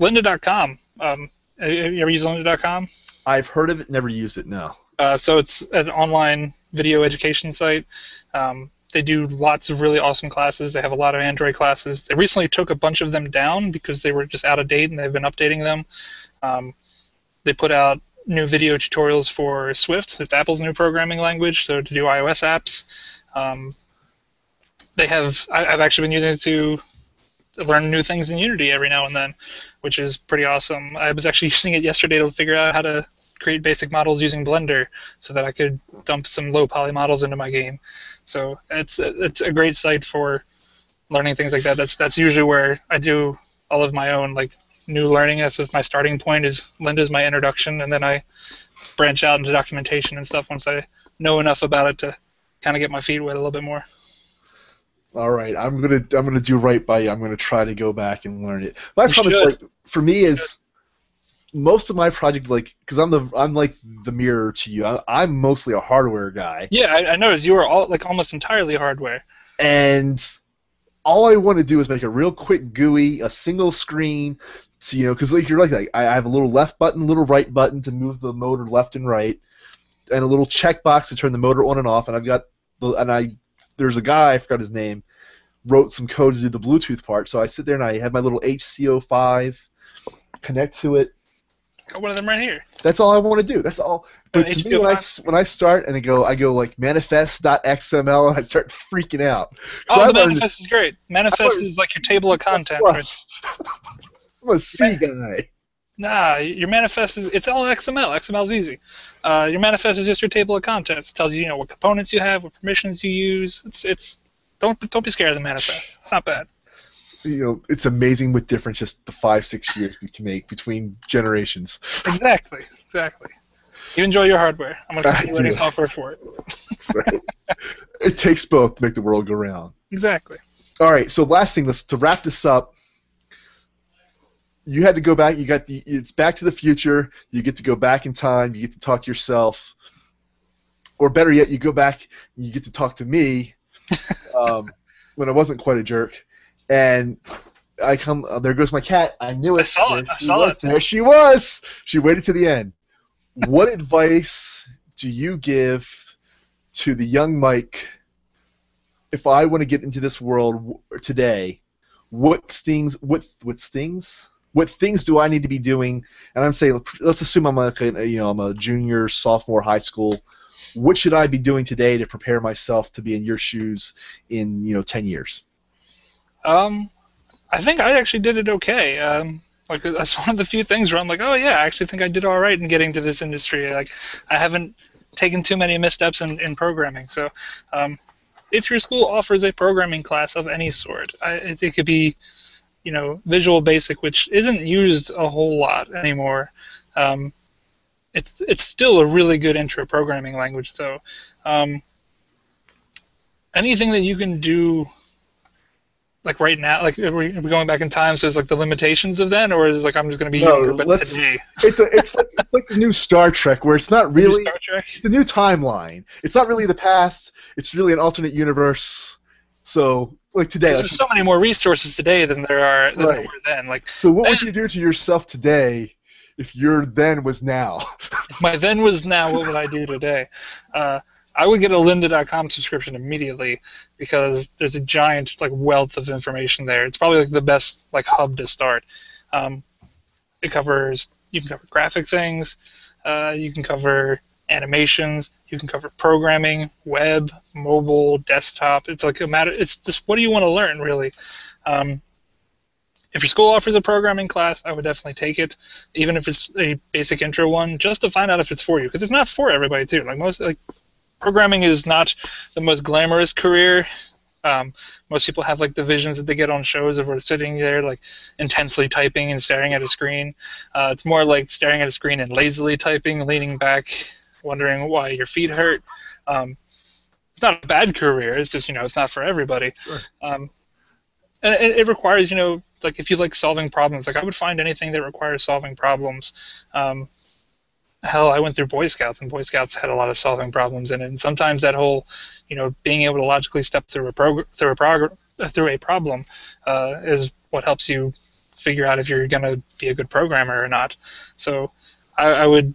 Lynda.com. Um, have you ever used Lynda.com? I've heard of it, never used it. No. Uh, so it's an online video education site. Um, they do lots of really awesome classes. They have a lot of Android classes. They recently took a bunch of them down because they were just out of date, and they've been updating them. Um, they put out new video tutorials for Swift. It's Apple's new programming language, so to do iOS apps. Um, they have. I, have actually been using it to learn new things in Unity every now and then, which is pretty awesome. I was actually using it yesterday to figure out how to create basic models using Blender so that I could dump some low poly models into my game. So it's it's a great site for learning things like that. That's that's usually where I do all of my own like new learning. That's my starting point. Is Lynda's my introduction, and then I branch out into documentation and stuff once I know enough about it to kind of get my feet wet a little bit more. All right, I'm gonna I'm gonna do right by you. I'm gonna try to go back and learn it. My you problem is like for me is most of my project like because I'm the I'm like the mirror to you. I, am mostly a hardware guy. Yeah, I, I noticed you are all like almost entirely hardware. And all I want to do is make a real quick GUI, a single screen. So, you know, because like you're like, like I have a little left button, little right button to move the motor left and right, and a little checkbox to turn the motor on and off. And I've got and I there's a guy I forgot his name wrote some code to do the Bluetooth part. So I sit there and I have my little HC05 connect to it Got one of them right here. That's all I want to do. That's all. But to me, when I, when I start and I go, I go like manifest.xml and I start freaking out. Oh, the manifest is great. Manifest is like your table of contents. I'm a C guy. Nah, your manifest is it's all XML. XML is easy. Uh, your manifest is just your table of contents. It tells you, you know, what components you have, what permissions you use. It's it's don't don't be scared of the manifest. It's not bad you know, it's amazing what difference just the five, six years we can make between generations. Exactly, exactly. You enjoy your hardware. I'm going to continue learning software for it. right. It takes both to make the world go round. Exactly. All right. So last thing, let's to wrap this up. You had to go back. You got the. It's Back to the Future. You get to go back in time. You get to talk to yourself, or better yet, you go back. and You get to talk to me um, when I wasn't quite a jerk and I come. Uh, there goes my cat. I knew it. I saw it. I saw was. it. There she was. She waited to the end. what advice do you give to the young Mike if I want to get into this world today? What stings? What what stings? What things do I need to be doing? And I'm saying, let's assume I'm like a, you know I'm a junior, sophomore, high school. What should I be doing today to prepare myself to be in your shoes in you know ten years? Um, I think I actually did it okay. Um, like that's one of the few things where I'm like, oh yeah, I actually think I did all right in getting to this industry. Like, I haven't taken too many missteps in, in programming. So, um, if your school offers a programming class of any sort, I, it could be, you know, Visual Basic, which isn't used a whole lot anymore. Um, it's it's still a really good intro programming language, though. Um, anything that you can do like right now, like are we, are we going back in time? So it's like the limitations of then, or is it like I'm just going to be no, younger, but today? It's a, it's like, like the new Star Trek, where it's not really Star Trek. It's a new timeline. It's not really the past. It's really an alternate universe. So like today, there's so many more resources today than there are than right. there were then. Like so, what then, would you do to yourself today if your then was now? if my then was now, what would I do today? Uh, I would get a lynda.com subscription immediately because there's a giant like wealth of information there. It's probably like the best like hub to start. Um, it covers you can cover graphic things, uh, you can cover animations, you can cover programming, web, mobile, desktop. It's like a matter. It's just what do you want to learn really. Um, if your school offers a programming class, I would definitely take it, even if it's a basic intro one, just to find out if it's for you, because it's not for everybody too. Like most, like programming is not the most glamorous career. Um, most people have like the visions that they get on shows of we're sitting there like intensely typing and staring at a screen. Uh, it's more like staring at a screen and lazily typing, leaning back, wondering why your feet hurt. Um, it's not a bad career. It's just you know it's not for everybody. Sure. Um, and it, it requires you know like if you like solving problems, like I would find anything that requires solving problems. Um, hell, I went through Boy Scouts, and Boy Scouts had a lot of solving problems in it. And sometimes that whole, you know, being able to logically step through a prog- through a prog- through a problem uh, is what helps you figure out if you're going to be a good programmer or not. So I, I would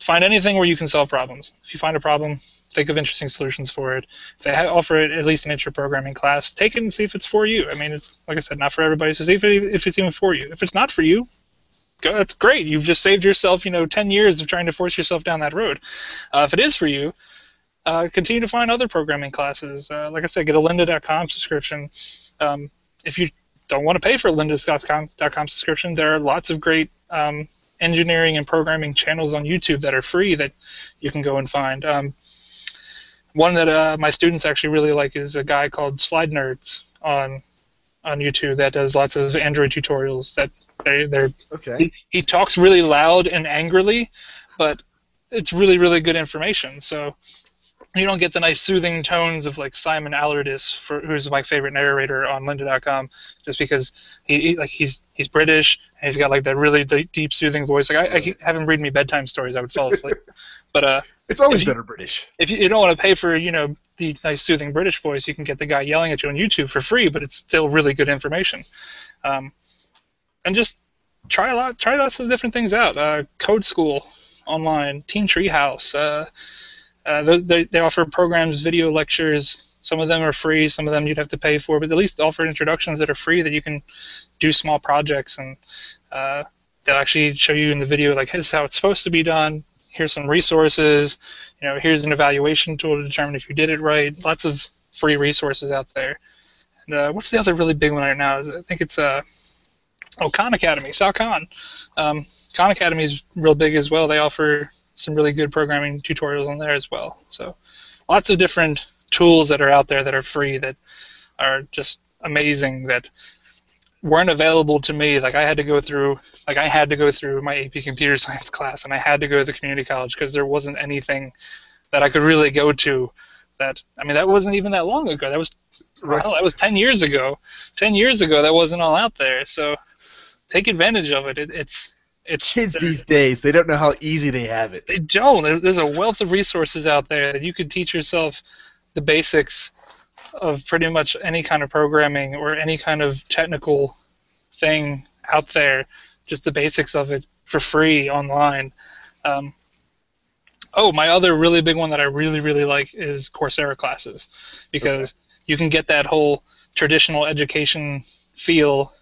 find anything where you can solve problems. If you find a problem, think of interesting solutions for it. If they offer it at least an intro programming class, take it and see if it's for you. I mean, it's like I said, not for everybody. So see if, it, if it's even for you. If it's not for you, go, that's great. You've just saved yourself, you know, 10 years of trying to force yourself down that road. Uh, if it is for you, uh, continue to find other programming classes. Uh, like I said, get a lynda.com subscription. Um, if you don't want to pay for lynda.com subscription, there are lots of great um, engineering and programming channels on YouTube that are free that you can go and find. Um, one that uh, my students actually really like is a guy called Slide Nerds on on YouTube that does lots of Android tutorials. That they they're Okay. he, he talks really loud and angrily, but it's really really good information. So you don't get the nice soothing tones of like Simon Allardice, for, who's my favorite narrator on Lynda.com, just because he, he like he's he's British and he's got like that really deep, deep soothing voice. Like I, I have him read me bedtime stories, I would fall asleep. but uh, It's always you- better British. if you, you don't want to pay for you know the nice soothing British voice, you can get the guy yelling at you on YouTube for free, but it's still really good information. Um, and just try a lot, try lots of different things out. Uh, Code School online, Team Treehouse. Uh, uh, those they, they offer programs, video lectures. Some of them are free, some of them you'd have to pay for, but at least offer introductions that are free that you can do small projects and uh, they'll actually show you in the video like this is how it's supposed to be done. Here's some resources. You know, here's an evaluation tool to determine if you did it right. Lots of free resources out there. And uh, what's the other really big one right now? Is I think it's uh, oh Khan Academy, Sal Khan. Um, Khan Academy is real big as well. They offer some really good programming tutorials on there as well. So lots of different tools that are out there that are free that are just amazing that weren't available to me. Like I had to go through, like I had to go through my AP Computer Science class, and I had to go to the community college because there wasn't anything that I could really go to. That I mean, that wasn't even that long ago. That was Right. well, that was ten years ago. Ten years ago, that wasn't all out there. So take advantage of it. it it's it's Kids these days, they don't know how easy they have it. they don't. There's a wealth of resources out there that you could teach yourself the basics of pretty much any kind of programming or any kind of technical thing out there. Just the basics of it for free online. Um, oh, my other really big one that I really really like is Coursera classes because you can get that whole traditional education feel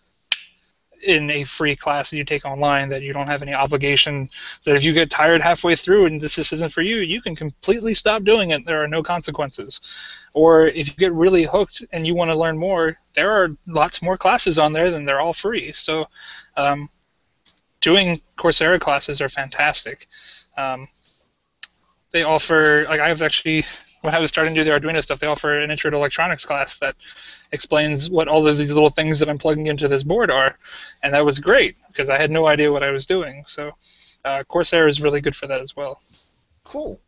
in a free class that you take online that you don't have any obligation that if you get tired halfway through and this isn't for you you can completely stop doing it. There are no consequences. Or if you get really hooked and you want to learn more there are lots more classes on there than they're all free. So um, doing coursera classes are fantastic. Um, they offer like i've actually when i was starting to do the arduino stuff they offer an intro to electronics class that explains what all of these little things that i'm plugging into this board are and that was great because I had no idea what I was doing. So uh, Coursera is really good for that as well. Cool.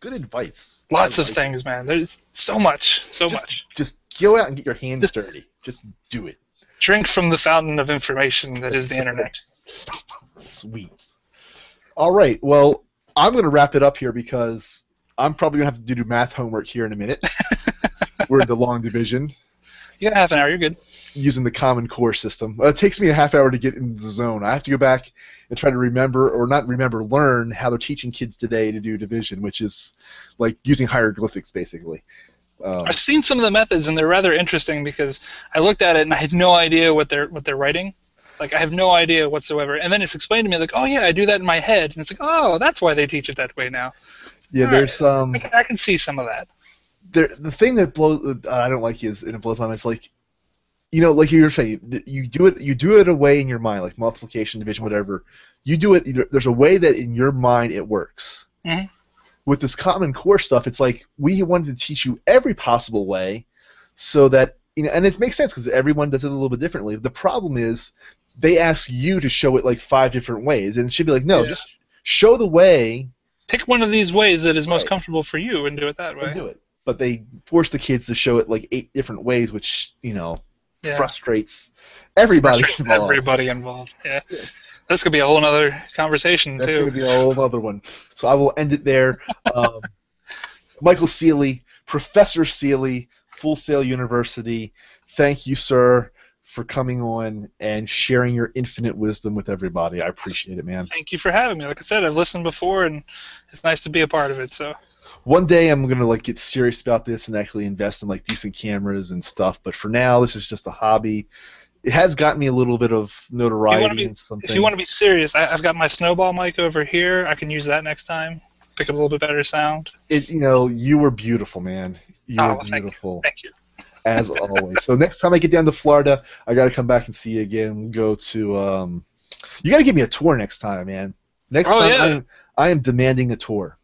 Good advice. Lots I of like things, man. There's so much, so Just- much. Just go out and get your hands dirty. Just do it. Drink from the fountain of information that is the internet. Sweet. All right. Well, I'm going to wrap it up here because I'm probably going to have to do math homework here in a minute. We're in the long division You got half an hour. You're good. using the Common Core system. Uh, it takes me a half hour to get into the zone. I have to go back and try to remember, or not remember, learn how they're teaching kids today to do division, which is like using hieroglyphics, basically. Um, I've seen some of the methods, and they're rather interesting because I looked at it and I had no idea what they're what they're writing. Like I have no idea whatsoever. And then it's explained to me like, oh yeah, I do that in my head, and it's like, oh, that's why they teach it that way now. Yeah, all there's um, I can, I can see some of that. there, the thing that blows uh, I don't like is and it blows my mind. It's like, you know, like you were saying, you do it you do it a way in your mind, like multiplication, division, whatever. You do it. There's a way that in your mind it works. Mhm. With this Common Core stuff, it's like we wanted to teach you every possible way, so that you know, and it makes sense because everyone does it a little bit differently. The problem is they ask you to show it like five different ways, and it should be like, no, Yeah. just show the way Pick one of these ways that is most Right. comfortable for you and do it that way. and do it. But they force the kids to show it like eight different ways, which you know Yeah. frustrates everybody Frustrates involved. Everybody involved. Yeah. Yes. This could be a whole other conversation That's too. going to be a whole other one. So I will end it there. Um, Michael Celey, Professor Celey, Full Sail University. Thank you, sir, for coming on and sharing your infinite wisdom with everybody. I appreciate it, man. Thank you for having me. Like I said, I've listened before, and it's nice to be a part of it. So One day I'm gonna like get serious about this and actually invest in like decent cameras and stuff. But for now, this is just a hobby. It has gotten me a little bit of notoriety be- and something. if you want to be serious, I, I've got my snowball mic over here. I can use that next time. Pick up a little bit better sound. it, you know, you were beautiful, man. You Oh, were well, thank you. beautiful. Thank you. As always. So next time I get down to Florida, I got to come back and see you again. We'll go to. Um, you got to give me a tour next time, man. Next Oh, time yeah. I am I am demanding a tour.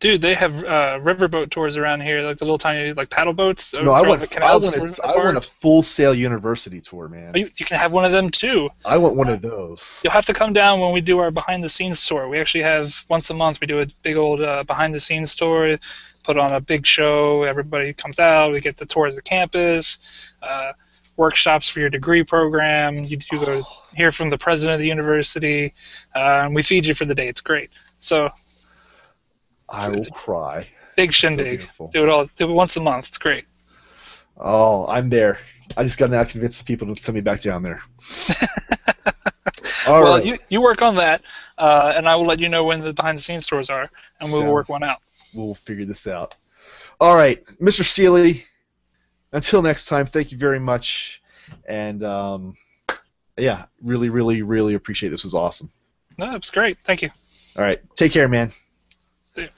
Dude, they have uh, riverboat tours around here, like the little tiny like paddle boats. No, I want the I canals want a, I want a full sail university tour, man. Oh, you, you can have one of them too. I want one of those. You'll have to come down when we do our behind the scenes tour. We actually have once a month we do a big old uh, behind the scenes tour, put on a big show. Everybody comes out. We get the tours of the campus, uh, workshops for your degree program. You do go hear from the president of the university, uh, and we feed you for the day. It's great. So I will cry. big shindig. beautiful. do it all. Do it once a month. It's great. Oh, I'm there. I just got to now convince the people to send me back down there. All well, right. you, you work on that, uh, and I will let you know when the behind the scenes tours are, and we will work one out. We'll figure this out. All right, Mr. Celey. Until next time, thank you very much, and um, yeah, really, really, really appreciate it. this. Was awesome. No, it's great. Thank you. All right, take care, man. See ya.